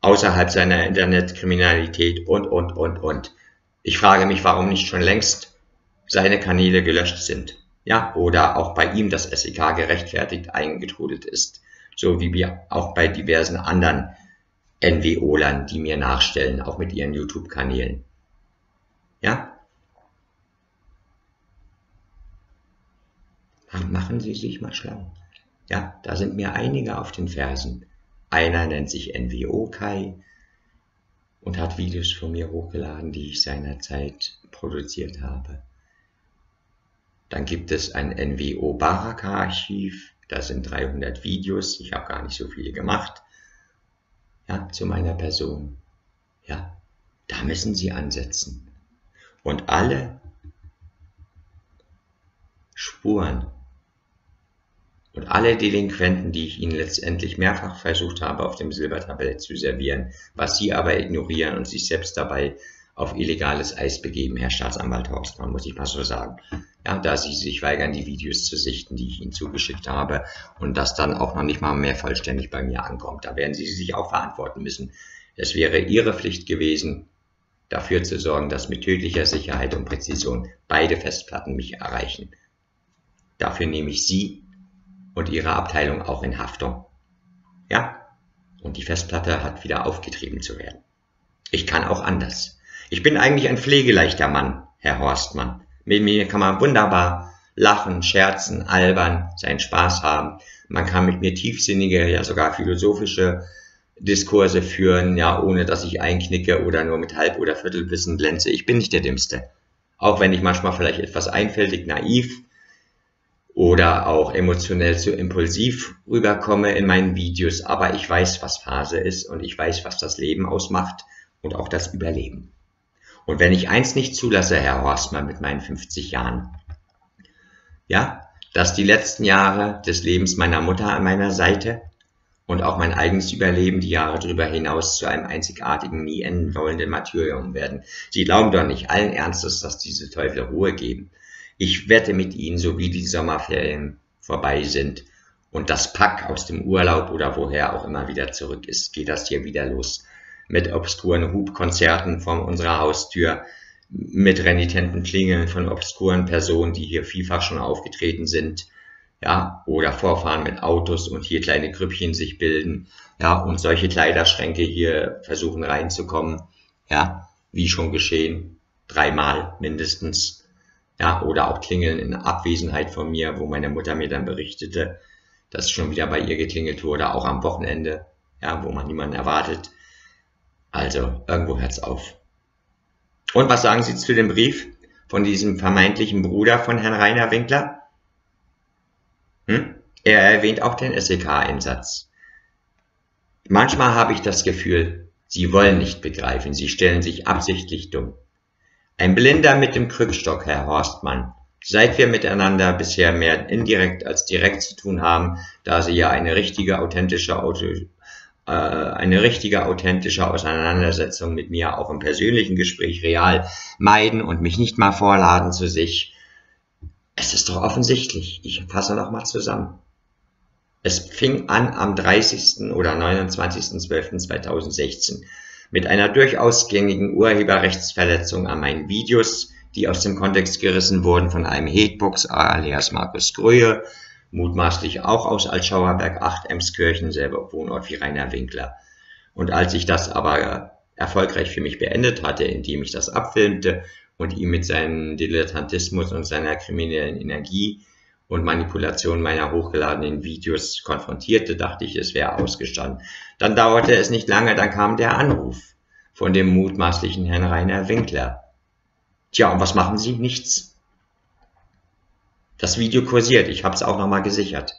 außerhalb seiner Internetkriminalität und, und, und, und. Ich frage mich, warum nicht schon längst seine Kanäle gelöscht sind. Ja, oder auch bei ihm das SEK gerechtfertigt eingetrudelt ist. So wie wir auch bei diversen anderen NWO-Lern, die mir nachstellen, auch mit ihren YouTube-Kanälen. Ja? Machen Sie sich mal schlau. Ja, da sind mir einige auf den Fersen. Einer nennt sich NWO Kai und hat Videos von mir hochgeladen, die ich seinerzeit produziert habe. Dann gibt es ein NWO Baraka Archiv, da sind 300 Videos, ich habe gar nicht so viele gemacht, ja, zu meiner Person. Ja, da müssen Sie ansetzen. Und alle Spuren und alle Delinquenten, die ich Ihnen letztendlich mehrfach versucht habe, auf dem Silbertablett zu servieren, was Sie aber ignorieren und sich selbst dabei auf illegales Eis begeben, Herr Staatsanwalt Horstmann, muss ich mal so sagen. Ja, da Sie sich weigern, die Videos zu sichten, die ich Ihnen zugeschickt habe und das dann auch noch nicht mal mehr vollständig bei mir ankommt. Da werden Sie sich auch verantworten müssen. Es wäre Ihre Pflicht gewesen, dafür zu sorgen, dass mit tödlicher Sicherheit und Präzision beide Festplatten mich erreichen. Dafür nehme ich Sie und Ihre Abteilung auch in Haftung. Ja, und die Festplatte hat wieder aufgetrieben zu werden. Ich kann auch anders. Ich bin eigentlich ein pflegeleichter Mann, Herr Horstmann. Mit mir kann man wunderbar lachen, scherzen, albern, seinen Spaß haben. Man kann mit mir tiefsinnige, ja sogar philosophische Diskurse führen, ja, ohne dass ich einknicke oder nur mit Halb- oder Viertelwissen glänze. Ich bin nicht der Dümmste. Auch wenn ich manchmal vielleicht etwas einfältig, naiv oder auch emotionell zu impulsiv rüberkomme in meinen Videos, aber ich weiß, was Phase ist und ich weiß, was das Leben ausmacht und auch das Überleben. Und wenn ich eins nicht zulasse, Herr Horstmann, mit meinen 50 Jahren, ja, dass die letzten Jahre des Lebens meiner Mutter an meiner Seite und auch mein eigenes Überleben die Jahre darüber hinaus zu einem einzigartigen, nie enden wollenden Martyrium werden. Sie glauben doch nicht allen Ernstes, dass diese Teufel Ruhe geben. Ich wette mit Ihnen, so wie die Sommerferien vorbei sind und das Pack aus dem Urlaub oder woher auch immer wieder zurück ist, geht das hier wieder los mit obskuren Hubkonzerten vor unserer Haustür, mit renitenten Klingeln von obskuren Personen, die hier vielfach schon aufgetreten sind, ja, oder Vorfahren mit Autos und hier kleine Grüppchen sich bilden, ja, und solche Kleiderschränke hier versuchen reinzukommen, ja, wie schon geschehen, dreimal mindestens, ja, oder auch Klingeln in Abwesenheit von mir, wo meine Mutter mir dann berichtete, dass schon wieder bei ihr geklingelt wurde, auch am Wochenende, ja, wo man niemanden erwartet, also, irgendwo hört's auf. Und was sagen Sie zu dem Brief von diesem vermeintlichen Bruder von Herrn Rainer Winkler? Hm? Er erwähnt auch den SEK-Einsatz. Manchmal habe ich das Gefühl, Sie wollen nicht begreifen, Sie stellen sich absichtlich dumm. Ein Blinder mit dem Krückstock, Herr Horstmann. Seit wir miteinander bisher mehr indirekt als direkt zu tun haben, da Sie ja eine richtige, authentische Auto äh, eine richtige, authentische Auseinandersetzung mit mir auch im persönlichen Gespräch real meiden und mich nicht mal vorladen zu sich. Es ist doch offensichtlich. Ich fasse noch mal zusammen. Es fing an am 30. oder 29.12.2016 mit einer durchaus gängigen Urheberrechtsverletzung an meinen Videos, die aus dem Kontext gerissen wurden von einem Hatebox alias Markus Gröhe, mutmaßlich auch aus Altschauerberg 8 Emskirchen, selber Wohnort wie Rainer Winkler. Und als ich das aber erfolgreich für mich beendet hatte, indem ich das abfilmte und ihm mit seinem Dilettantismus und seiner kriminellen Energie und Manipulation meiner hochgeladenen Videos konfrontierte, dachte ich, es wäre ausgestanden. Dann dauerte es nicht lange, dann kam der Anruf von dem mutmaßlichen Herrn Rainer Winkler. Tja, und was machen Sie? Nichts. Das Video kursiert, ich habe es auch nochmal gesichert.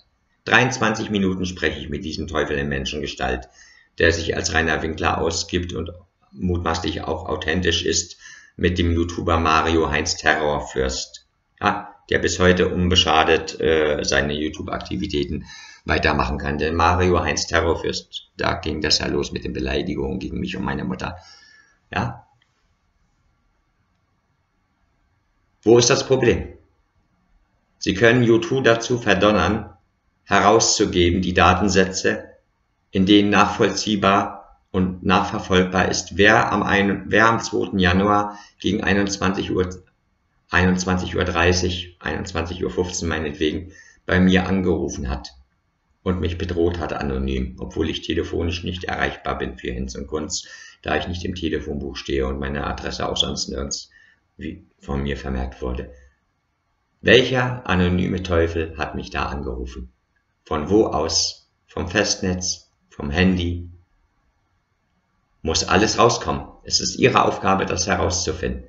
23 Minuten spreche ich mit diesem Teufel in Menschengestalt, der sich als Rainer Winkler ausgibt und mutmaßlich auch authentisch ist mit dem YouTuber Mario Heinz Terrorfürst, ja, der bis heute unbeschadet äh, seine YouTube-Aktivitäten weitermachen kann. Denn Mario Heinz Terrorfürst, da ging das ja los mit den Beleidigungen gegen mich und meine Mutter. Ja? Wo ist das Problem? Sie können U2 dazu verdonnern, herauszugeben, die Datensätze, in denen nachvollziehbar und nachverfolgbar ist, wer am, ein, wer am 2. Januar gegen 21 Uhr, 21.30 Uhr, 21.15 Uhr meinetwegen, bei mir angerufen hat und mich bedroht hat anonym, obwohl ich telefonisch nicht erreichbar bin für Hinz und Kunz, da ich nicht im Telefonbuch stehe und meine Adresse auch sonst nirgends wie von mir vermerkt wurde. Welcher anonyme Teufel hat mich da angerufen? Von wo aus? Vom Festnetz? Vom Handy? Muss alles rauskommen. Es ist Ihre Aufgabe, das herauszufinden.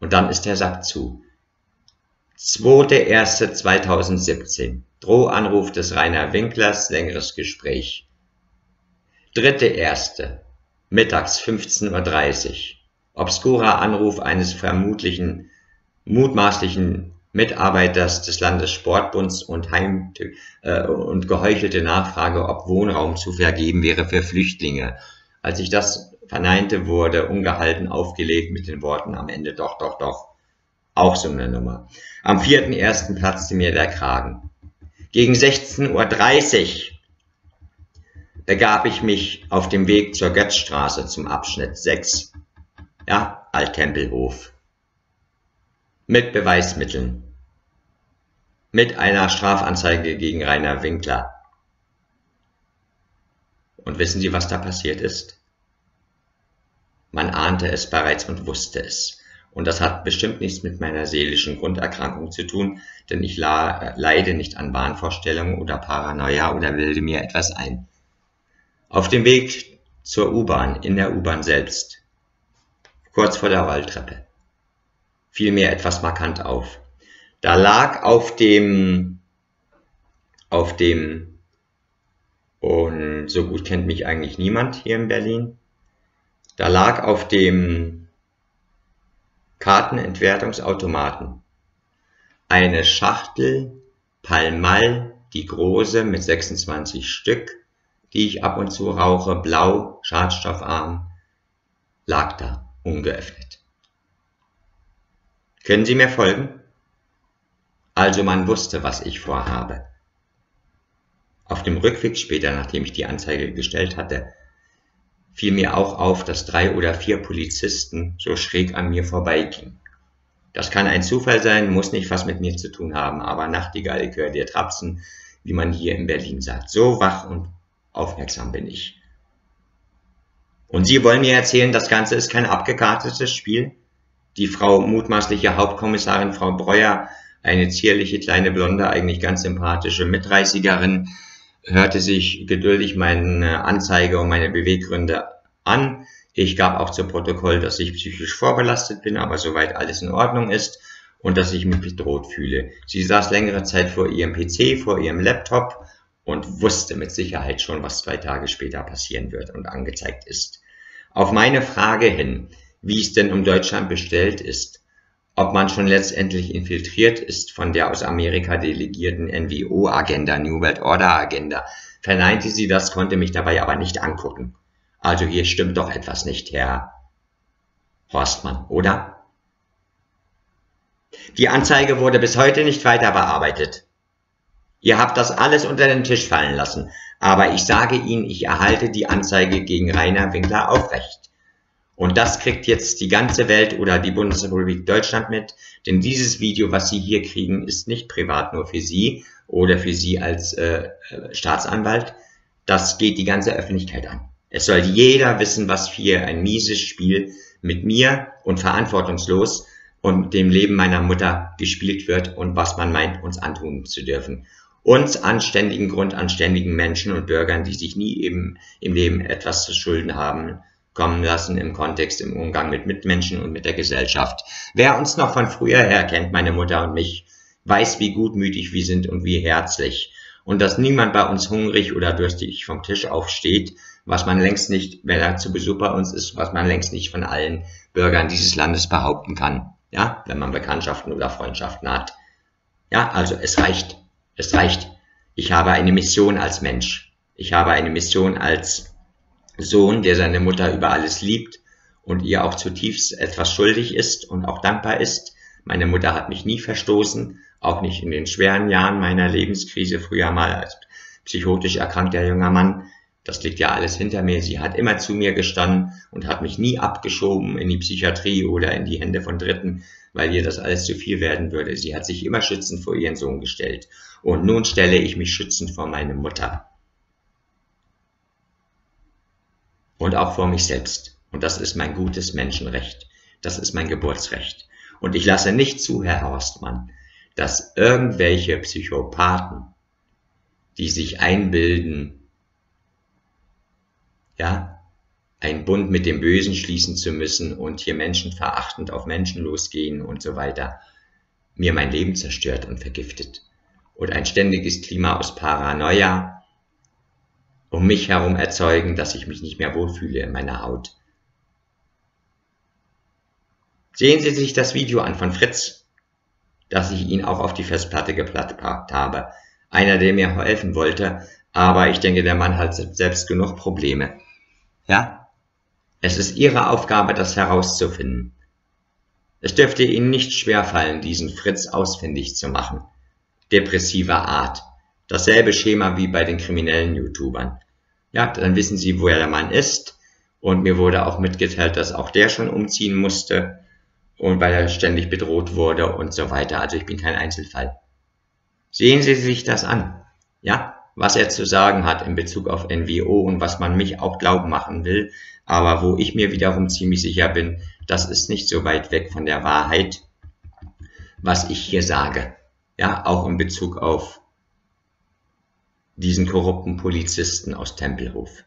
Und dann ist der Sack zu. 2.1.2017. Drohanruf des Rainer Winklers, längeres Gespräch. 3.1. Mittags 15.30 Uhr. Obskurer Anruf eines vermutlichen, mutmaßlichen Mitarbeiters des Landessportbunds und, Heim, äh, und geheuchelte Nachfrage, ob Wohnraum zu vergeben wäre für Flüchtlinge. Als ich das verneinte, wurde ungehalten aufgelegt mit den Worten am Ende doch, doch, doch. Auch so eine Nummer. Am 4.1. platzte mir der Kragen. Gegen 16.30 Uhr begab ich mich auf dem Weg zur Götzstraße zum Abschnitt 6. Ja, Alttempelhof. Mit Beweismitteln. Mit einer Strafanzeige gegen Rainer Winkler. Und wissen Sie, was da passiert ist? Man ahnte es bereits und wusste es. Und das hat bestimmt nichts mit meiner seelischen Grunderkrankung zu tun, denn ich leide nicht an Wahnvorstellungen oder Paranoia oder bilde mir etwas ein. Auf dem Weg zur U-Bahn, in der U-Bahn selbst, kurz vor der Rolltreppe, fiel mir etwas markant auf. Da lag auf dem, auf dem, und so gut kennt mich eigentlich niemand hier in Berlin, da lag auf dem Kartenentwertungsautomaten. Eine Schachtel Pall die große mit 26 Stück, die ich ab und zu rauche, blau, schadstoffarm, lag da, ungeöffnet. Können Sie mir folgen? Also man wusste, was ich vorhabe. Auf dem Rückweg später, nachdem ich die Anzeige gestellt hatte, fiel mir auch auf, dass drei oder vier Polizisten so schräg an mir vorbeigingen. Das kann ein Zufall sein, muss nicht was mit mir zu tun haben, aber Nachtigall, ich dir trapsen, wie man hier in Berlin sagt. So wach und aufmerksam bin ich. Und Sie wollen mir erzählen, das Ganze ist kein abgekartetes Spiel? Die Frau mutmaßliche Hauptkommissarin Frau Breuer, eine zierliche kleine Blonde, eigentlich ganz sympathische Mitreißigerin, hörte sich geduldig meine Anzeige und meine Beweggründe an. Ich gab auch zu Protokoll, dass ich psychisch vorbelastet bin, aber soweit alles in Ordnung ist und dass ich mich bedroht fühle. Sie saß längere Zeit vor ihrem PC, vor ihrem Laptop und wusste mit Sicherheit schon, was zwei Tage später passieren wird und angezeigt ist. Auf meine Frage hin, wie es denn um Deutschland bestellt ist, ob man schon letztendlich infiltriert ist von der aus Amerika delegierten NWO-Agenda, New World Order-Agenda, verneinte sie das, konnte mich dabei aber nicht angucken. Also hier stimmt doch etwas nicht, Herr Horstmann, oder? Die Anzeige wurde bis heute nicht weiter bearbeitet. Ihr habt das alles unter den Tisch fallen lassen, aber ich sage Ihnen, ich erhalte die Anzeige gegen Rainer Winkler aufrecht. Und das kriegt jetzt die ganze Welt oder die Bundesrepublik Deutschland mit, denn dieses Video, was Sie hier kriegen, ist nicht privat nur für Sie oder für Sie als äh, Staatsanwalt. Das geht die ganze Öffentlichkeit an. Es soll jeder wissen, was für ein mieses Spiel mit mir und verantwortungslos und dem Leben meiner Mutter gespielt wird und was man meint, uns antun zu dürfen. Uns anständigen, grundanständigen Menschen und Bürgern, die sich nie eben im Leben etwas zu schulden haben, kommen lassen im Kontext, im Umgang mit Mitmenschen und mit der Gesellschaft. Wer uns noch von früher her kennt, meine Mutter und mich, weiß, wie gutmütig wir sind und wie herzlich. Und dass niemand bei uns hungrig oder durstig vom Tisch aufsteht, was man längst nicht, wenn er zu Besuch bei uns ist, was man längst nicht von allen Bürgern dieses Landes behaupten kann. Ja, wenn man Bekanntschaften oder Freundschaften hat. Ja, also es reicht. Es reicht. Ich habe eine Mission als Mensch. Ich habe eine Mission als Sohn, der seine Mutter über alles liebt und ihr auch zutiefst etwas schuldig ist und auch dankbar ist. Meine Mutter hat mich nie verstoßen auch nicht in den schweren Jahren meiner Lebenskrise, früher mal als psychotisch erkrankter junger Mann. Das liegt ja alles hinter mir. Sie hat immer zu mir gestanden und hat mich nie abgeschoben in die Psychiatrie oder in die Hände von Dritten, weil ihr das alles zu viel werden würde. Sie hat sich immer schützend vor ihren Sohn gestellt. Und nun stelle ich mich schützend vor meine Mutter. Und auch vor mich selbst. Und das ist mein gutes Menschenrecht. Das ist mein Geburtsrecht. Und ich lasse nicht zu, Herr Horstmann, dass irgendwelche Psychopathen, die sich einbilden, ja, einen Bund mit dem Bösen schließen zu müssen und hier Menschen verachtend auf Menschen losgehen und so weiter, mir mein Leben zerstört und vergiftet. Und ein ständiges Klima aus Paranoia um mich herum erzeugen, dass ich mich nicht mehr wohlfühle in meiner Haut. Sehen Sie sich das Video an von Fritz, dass ich ihn auch auf die Festplatte gepackt habe. Einer, der mir helfen wollte, aber ich denke, der Mann hat selbst genug Probleme. Ja? Es ist Ihre Aufgabe, das herauszufinden. Es dürfte Ihnen nicht schwerfallen, diesen Fritz ausfindig zu machen. Depressiver Art. Dasselbe Schema wie bei den kriminellen YouTubern. Ja, dann wissen Sie, wo der Mann ist. Und mir wurde auch mitgeteilt, dass auch der schon umziehen musste und weil er ständig bedroht wurde und so weiter. Also ich bin kein Einzelfall. Sehen Sie sich das an. Ja, was er zu sagen hat in Bezug auf NWO und was man mich auch glauben machen will, aber wo ich mir wiederum ziemlich sicher bin, das ist nicht so weit weg von der Wahrheit, was ich hier sage. Ja, auch in Bezug auf diesen korrupten Polizisten aus Tempelhof.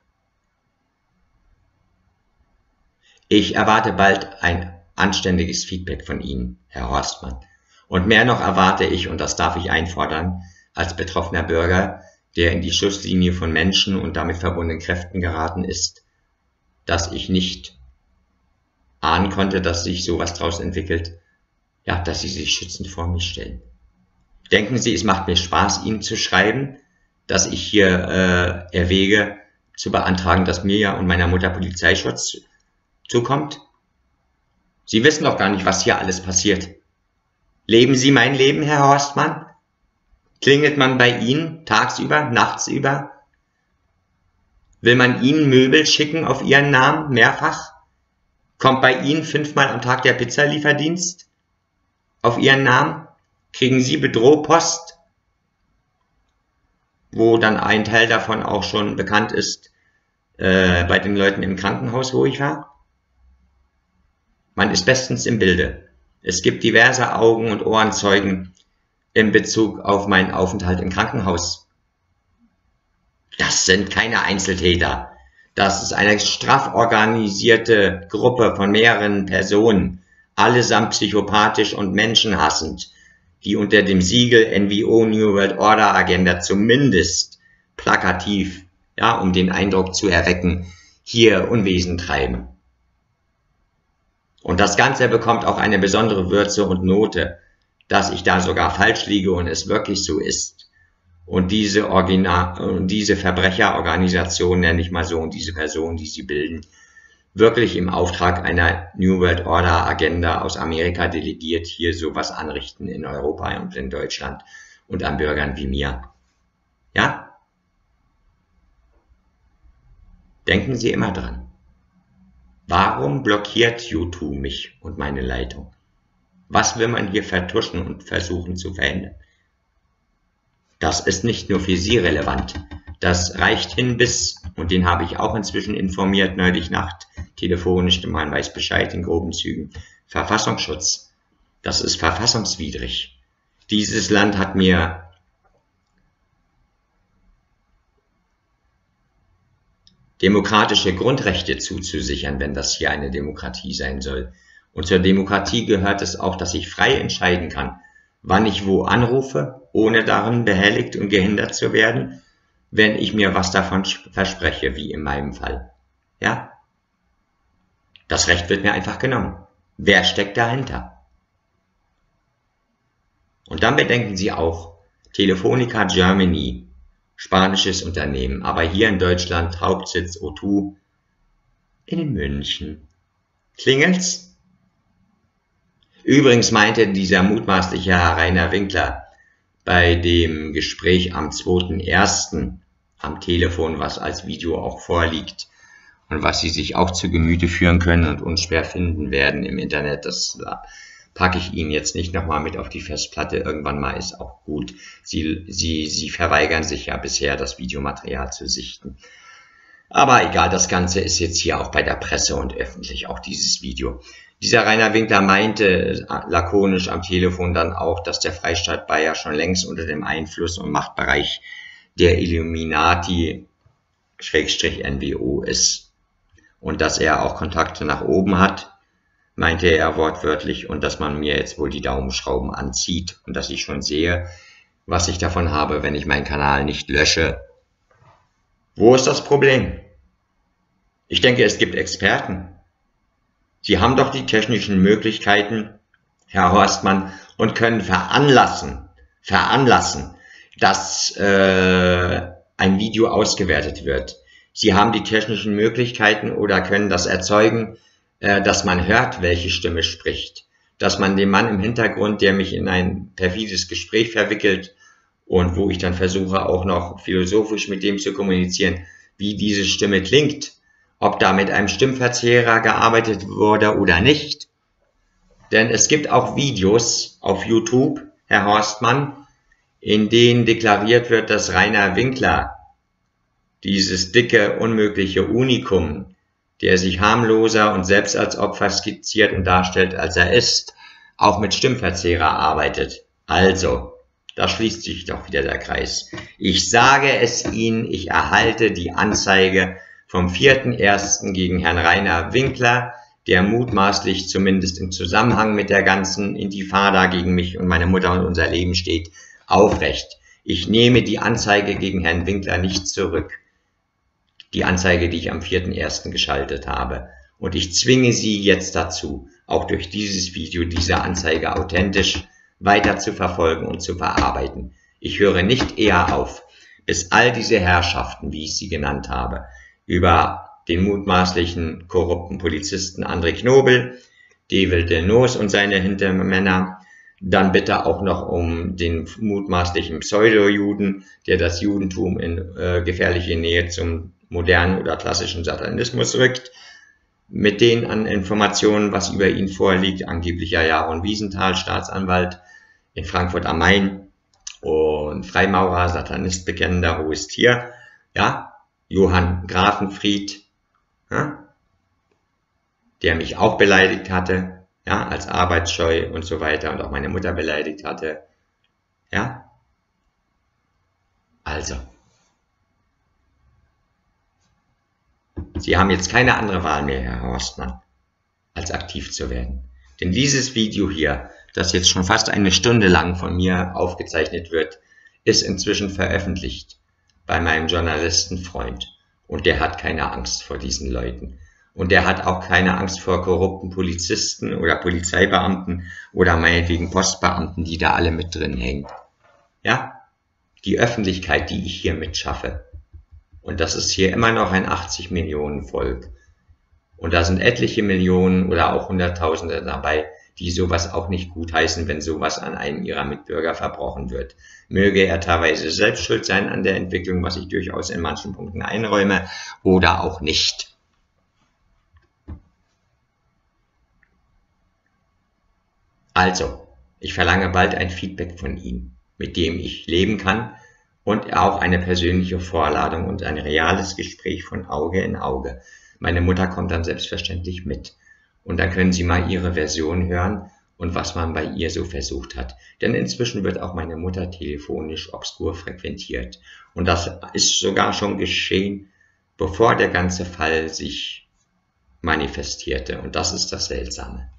Ich erwarte bald ein anständiges Feedback von Ihnen, Herr Horstmann. Und mehr noch erwarte ich, und das darf ich einfordern, als betroffener Bürger, der in die Schusslinie von Menschen und damit verbundenen Kräften geraten ist, dass ich nicht ahnen konnte, dass sich sowas daraus entwickelt, ja, dass Sie sich schützend vor mich stellen. Denken Sie, es macht mir Spaß, Ihnen zu schreiben, dass ich hier äh, erwäge, zu beantragen, dass mir ja und meiner Mutter Polizeischutz zukommt? Sie wissen doch gar nicht, was hier alles passiert. Leben Sie mein Leben, Herr Horstmann? Klingelt man bei Ihnen tagsüber, nachtsüber? Will man Ihnen Möbel schicken auf Ihren Namen mehrfach? Kommt bei Ihnen fünfmal am Tag der Pizzalieferdienst? Auf Ihren Namen? Kriegen Sie Bedrohpost? Wo dann ein Teil davon auch schon bekannt ist äh, bei den Leuten im Krankenhaus, wo ich war? Man ist bestens im Bilde. Es gibt diverse Augen- und Ohrenzeugen in Bezug auf meinen Aufenthalt im Krankenhaus. Das sind keine Einzeltäter. Das ist eine straff organisierte Gruppe von mehreren Personen, allesamt psychopathisch und menschenhassend, die unter dem Siegel NVO New World Order Agenda zumindest plakativ, ja, um den Eindruck zu erwecken, hier Unwesen treiben. Und das Ganze bekommt auch eine besondere Würze und Note, dass ich da sogar falsch liege und es wirklich so ist. Und diese, Original, diese Verbrecherorganisation, nenne ich mal so, und diese Personen, die sie bilden, wirklich im Auftrag einer New World Order Agenda aus Amerika delegiert hier sowas anrichten in Europa und in Deutschland und an Bürgern wie mir. Ja? Denken Sie immer dran. Warum blockiert YouTube mich und meine Leitung? Was will man hier vertuschen und versuchen zu verhindern? Das ist nicht nur für Sie relevant. Das reicht hin bis, und den habe ich auch inzwischen informiert, neulich Nacht, telefonisch, man weiß Bescheid in groben Zügen, Verfassungsschutz. Das ist verfassungswidrig. Dieses Land hat mir demokratische Grundrechte zuzusichern, wenn das hier eine Demokratie sein soll. Und zur Demokratie gehört es auch, dass ich frei entscheiden kann, wann ich wo anrufe, ohne darin behelligt und gehindert zu werden, wenn ich mir was davon verspreche, wie in meinem Fall. Ja? Das Recht wird mir einfach genommen. Wer steckt dahinter? Und dann bedenken Sie auch, Telefonica Germany spanisches Unternehmen, aber hier in Deutschland Hauptsitz O2 in München. Klingelt's? Übrigens meinte dieser mutmaßliche Herr Rainer Winkler bei dem Gespräch am 2.1. am Telefon, was als Video auch vorliegt und was Sie sich auch zu Gemüte führen können und unschwer finden werden im Internet, das packe ich Ihnen jetzt nicht nochmal mit auf die Festplatte. Irgendwann mal ist auch gut. Sie, Sie, Sie verweigern sich ja bisher, das Videomaterial zu sichten. Aber egal, das Ganze ist jetzt hier auch bei der Presse und öffentlich, auch dieses Video. Dieser Rainer Winkler meinte äh, lakonisch am Telefon dann auch, dass der Freistaat Bayer schon längst unter dem Einfluss und Machtbereich der Illuminati NWO ist und dass er auch Kontakte nach oben hat, meinte er wortwörtlich, und dass man mir jetzt wohl die Daumenschrauben anzieht und dass ich schon sehe, was ich davon habe, wenn ich meinen Kanal nicht lösche. Wo ist das Problem? Ich denke, es gibt Experten, Sie haben doch die technischen Möglichkeiten, Herr Horstmann, und können veranlassen, veranlassen, dass äh, ein Video ausgewertet wird. Sie haben die technischen Möglichkeiten oder können das erzeugen, äh, dass man hört, welche Stimme spricht. Dass man den Mann im Hintergrund, der mich in ein perfides Gespräch verwickelt und wo ich dann versuche auch noch philosophisch mit dem zu kommunizieren, wie diese Stimme klingt, ob da mit einem Stimmverzehrer gearbeitet wurde oder nicht. Denn es gibt auch Videos auf YouTube, Herr Horstmann, in denen deklariert wird, dass Rainer Winkler, dieses dicke, unmögliche Unikum, der sich harmloser und selbst als Opfer skizziert und darstellt, als er ist, auch mit Stimmverzehrer arbeitet. Also, da schließt sich doch wieder der Kreis. Ich sage es Ihnen, ich erhalte die Anzeige vom 4.1. gegen Herrn Rainer Winkler, der mutmaßlich zumindest im Zusammenhang mit der ganzen Intifada gegen mich und meine Mutter und unser Leben steht, aufrecht. Ich nehme die Anzeige gegen Herrn Winkler nicht zurück. Die Anzeige, die ich am 4.1. geschaltet habe. Und ich zwinge Sie jetzt dazu, auch durch dieses Video diese Anzeige authentisch weiter zu verfolgen und zu verarbeiten. Ich höre nicht eher auf, bis all diese Herrschaften, wie ich sie genannt habe, über den mutmaßlichen korrupten Polizisten André Knobel, Devil Delnos und seine Hintermänner, dann bitte auch noch um den mutmaßlichen Pseudo-Juden, der das Judentum in äh, gefährliche Nähe zum modernen oder klassischen Satanismus rückt, mit denen an Informationen, was über ihn vorliegt, angeblicher Jaron Wiesenthal, Staatsanwalt in Frankfurt am Main und Freimaurer, Satanist, bekennender hohes Tier, ja, Johann Grafenfried, ja, der mich auch beleidigt hatte, ja, als arbeitsscheu und so weiter und auch meine Mutter beleidigt hatte. Ja? Also. Sie haben jetzt keine andere Wahl mehr, Herr Horstmann, als aktiv zu werden. Denn dieses Video hier, das jetzt schon fast eine Stunde lang von mir aufgezeichnet wird, ist inzwischen veröffentlicht bei meinem Journalistenfreund. Und der hat keine Angst vor diesen Leuten. Und der hat auch keine Angst vor korrupten Polizisten oder Polizeibeamten oder meinetwegen Postbeamten, die da alle mit drin hängen. Ja? Die Öffentlichkeit, die ich hier mitschaffe. Und das ist hier immer noch ein 80 Millionen Volk. Und da sind etliche Millionen oder auch Hunderttausende dabei, die sowas auch nicht gutheißen, wenn sowas an einem ihrer Mitbürger verbrochen wird. Möge er teilweise selbst schuld sein an der Entwicklung, was ich durchaus in manchen Punkten einräume, oder auch nicht. Also, ich verlange bald ein Feedback von ihm, mit dem ich leben kann und auch eine persönliche Vorladung und ein reales Gespräch von Auge in Auge. Meine Mutter kommt dann selbstverständlich mit. Und dann können Sie mal Ihre Version hören und was man bei ihr so versucht hat. Denn inzwischen wird auch meine Mutter telefonisch obskur frequentiert. Und das ist sogar schon geschehen, bevor der ganze Fall sich manifestierte. Und das ist das Seltsame.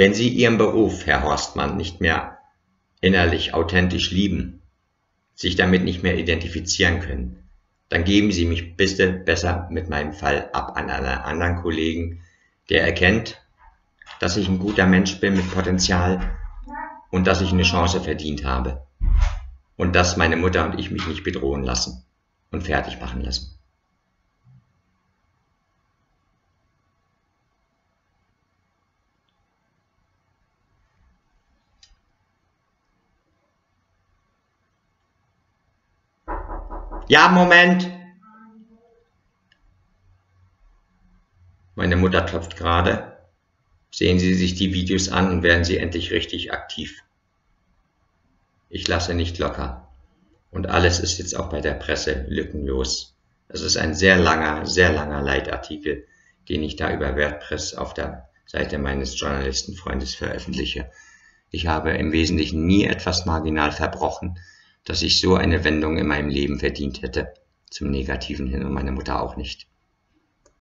Wenn Sie Ihren Beruf, Herr Horstmann, nicht mehr innerlich authentisch lieben, sich damit nicht mehr identifizieren können, dann geben Sie mich bitte besser mit meinem Fall ab an einen anderen Kollegen, der erkennt, dass ich ein guter Mensch bin mit Potenzial und dass ich eine Chance verdient habe. und dass meine Mutter und ich mich nicht bedrohen lassen und fertig machen lassen. Ja, Moment. Meine Mutter klopft gerade. Sehen Sie sich die Videos an und werden Sie endlich richtig aktiv. Ich lasse nicht locker. Und alles ist jetzt auch bei der Presse lückenlos. Es ist ein sehr langer, sehr langer Leitartikel, den ich da über WordPress auf der Seite meines Journalistenfreundes veröffentliche. Ich habe im Wesentlichen nie etwas marginal verbrochen, dass ich so eine Wendung in meinem Leben verdient hätte. Zum Negativen hin und meine Mutter auch nicht.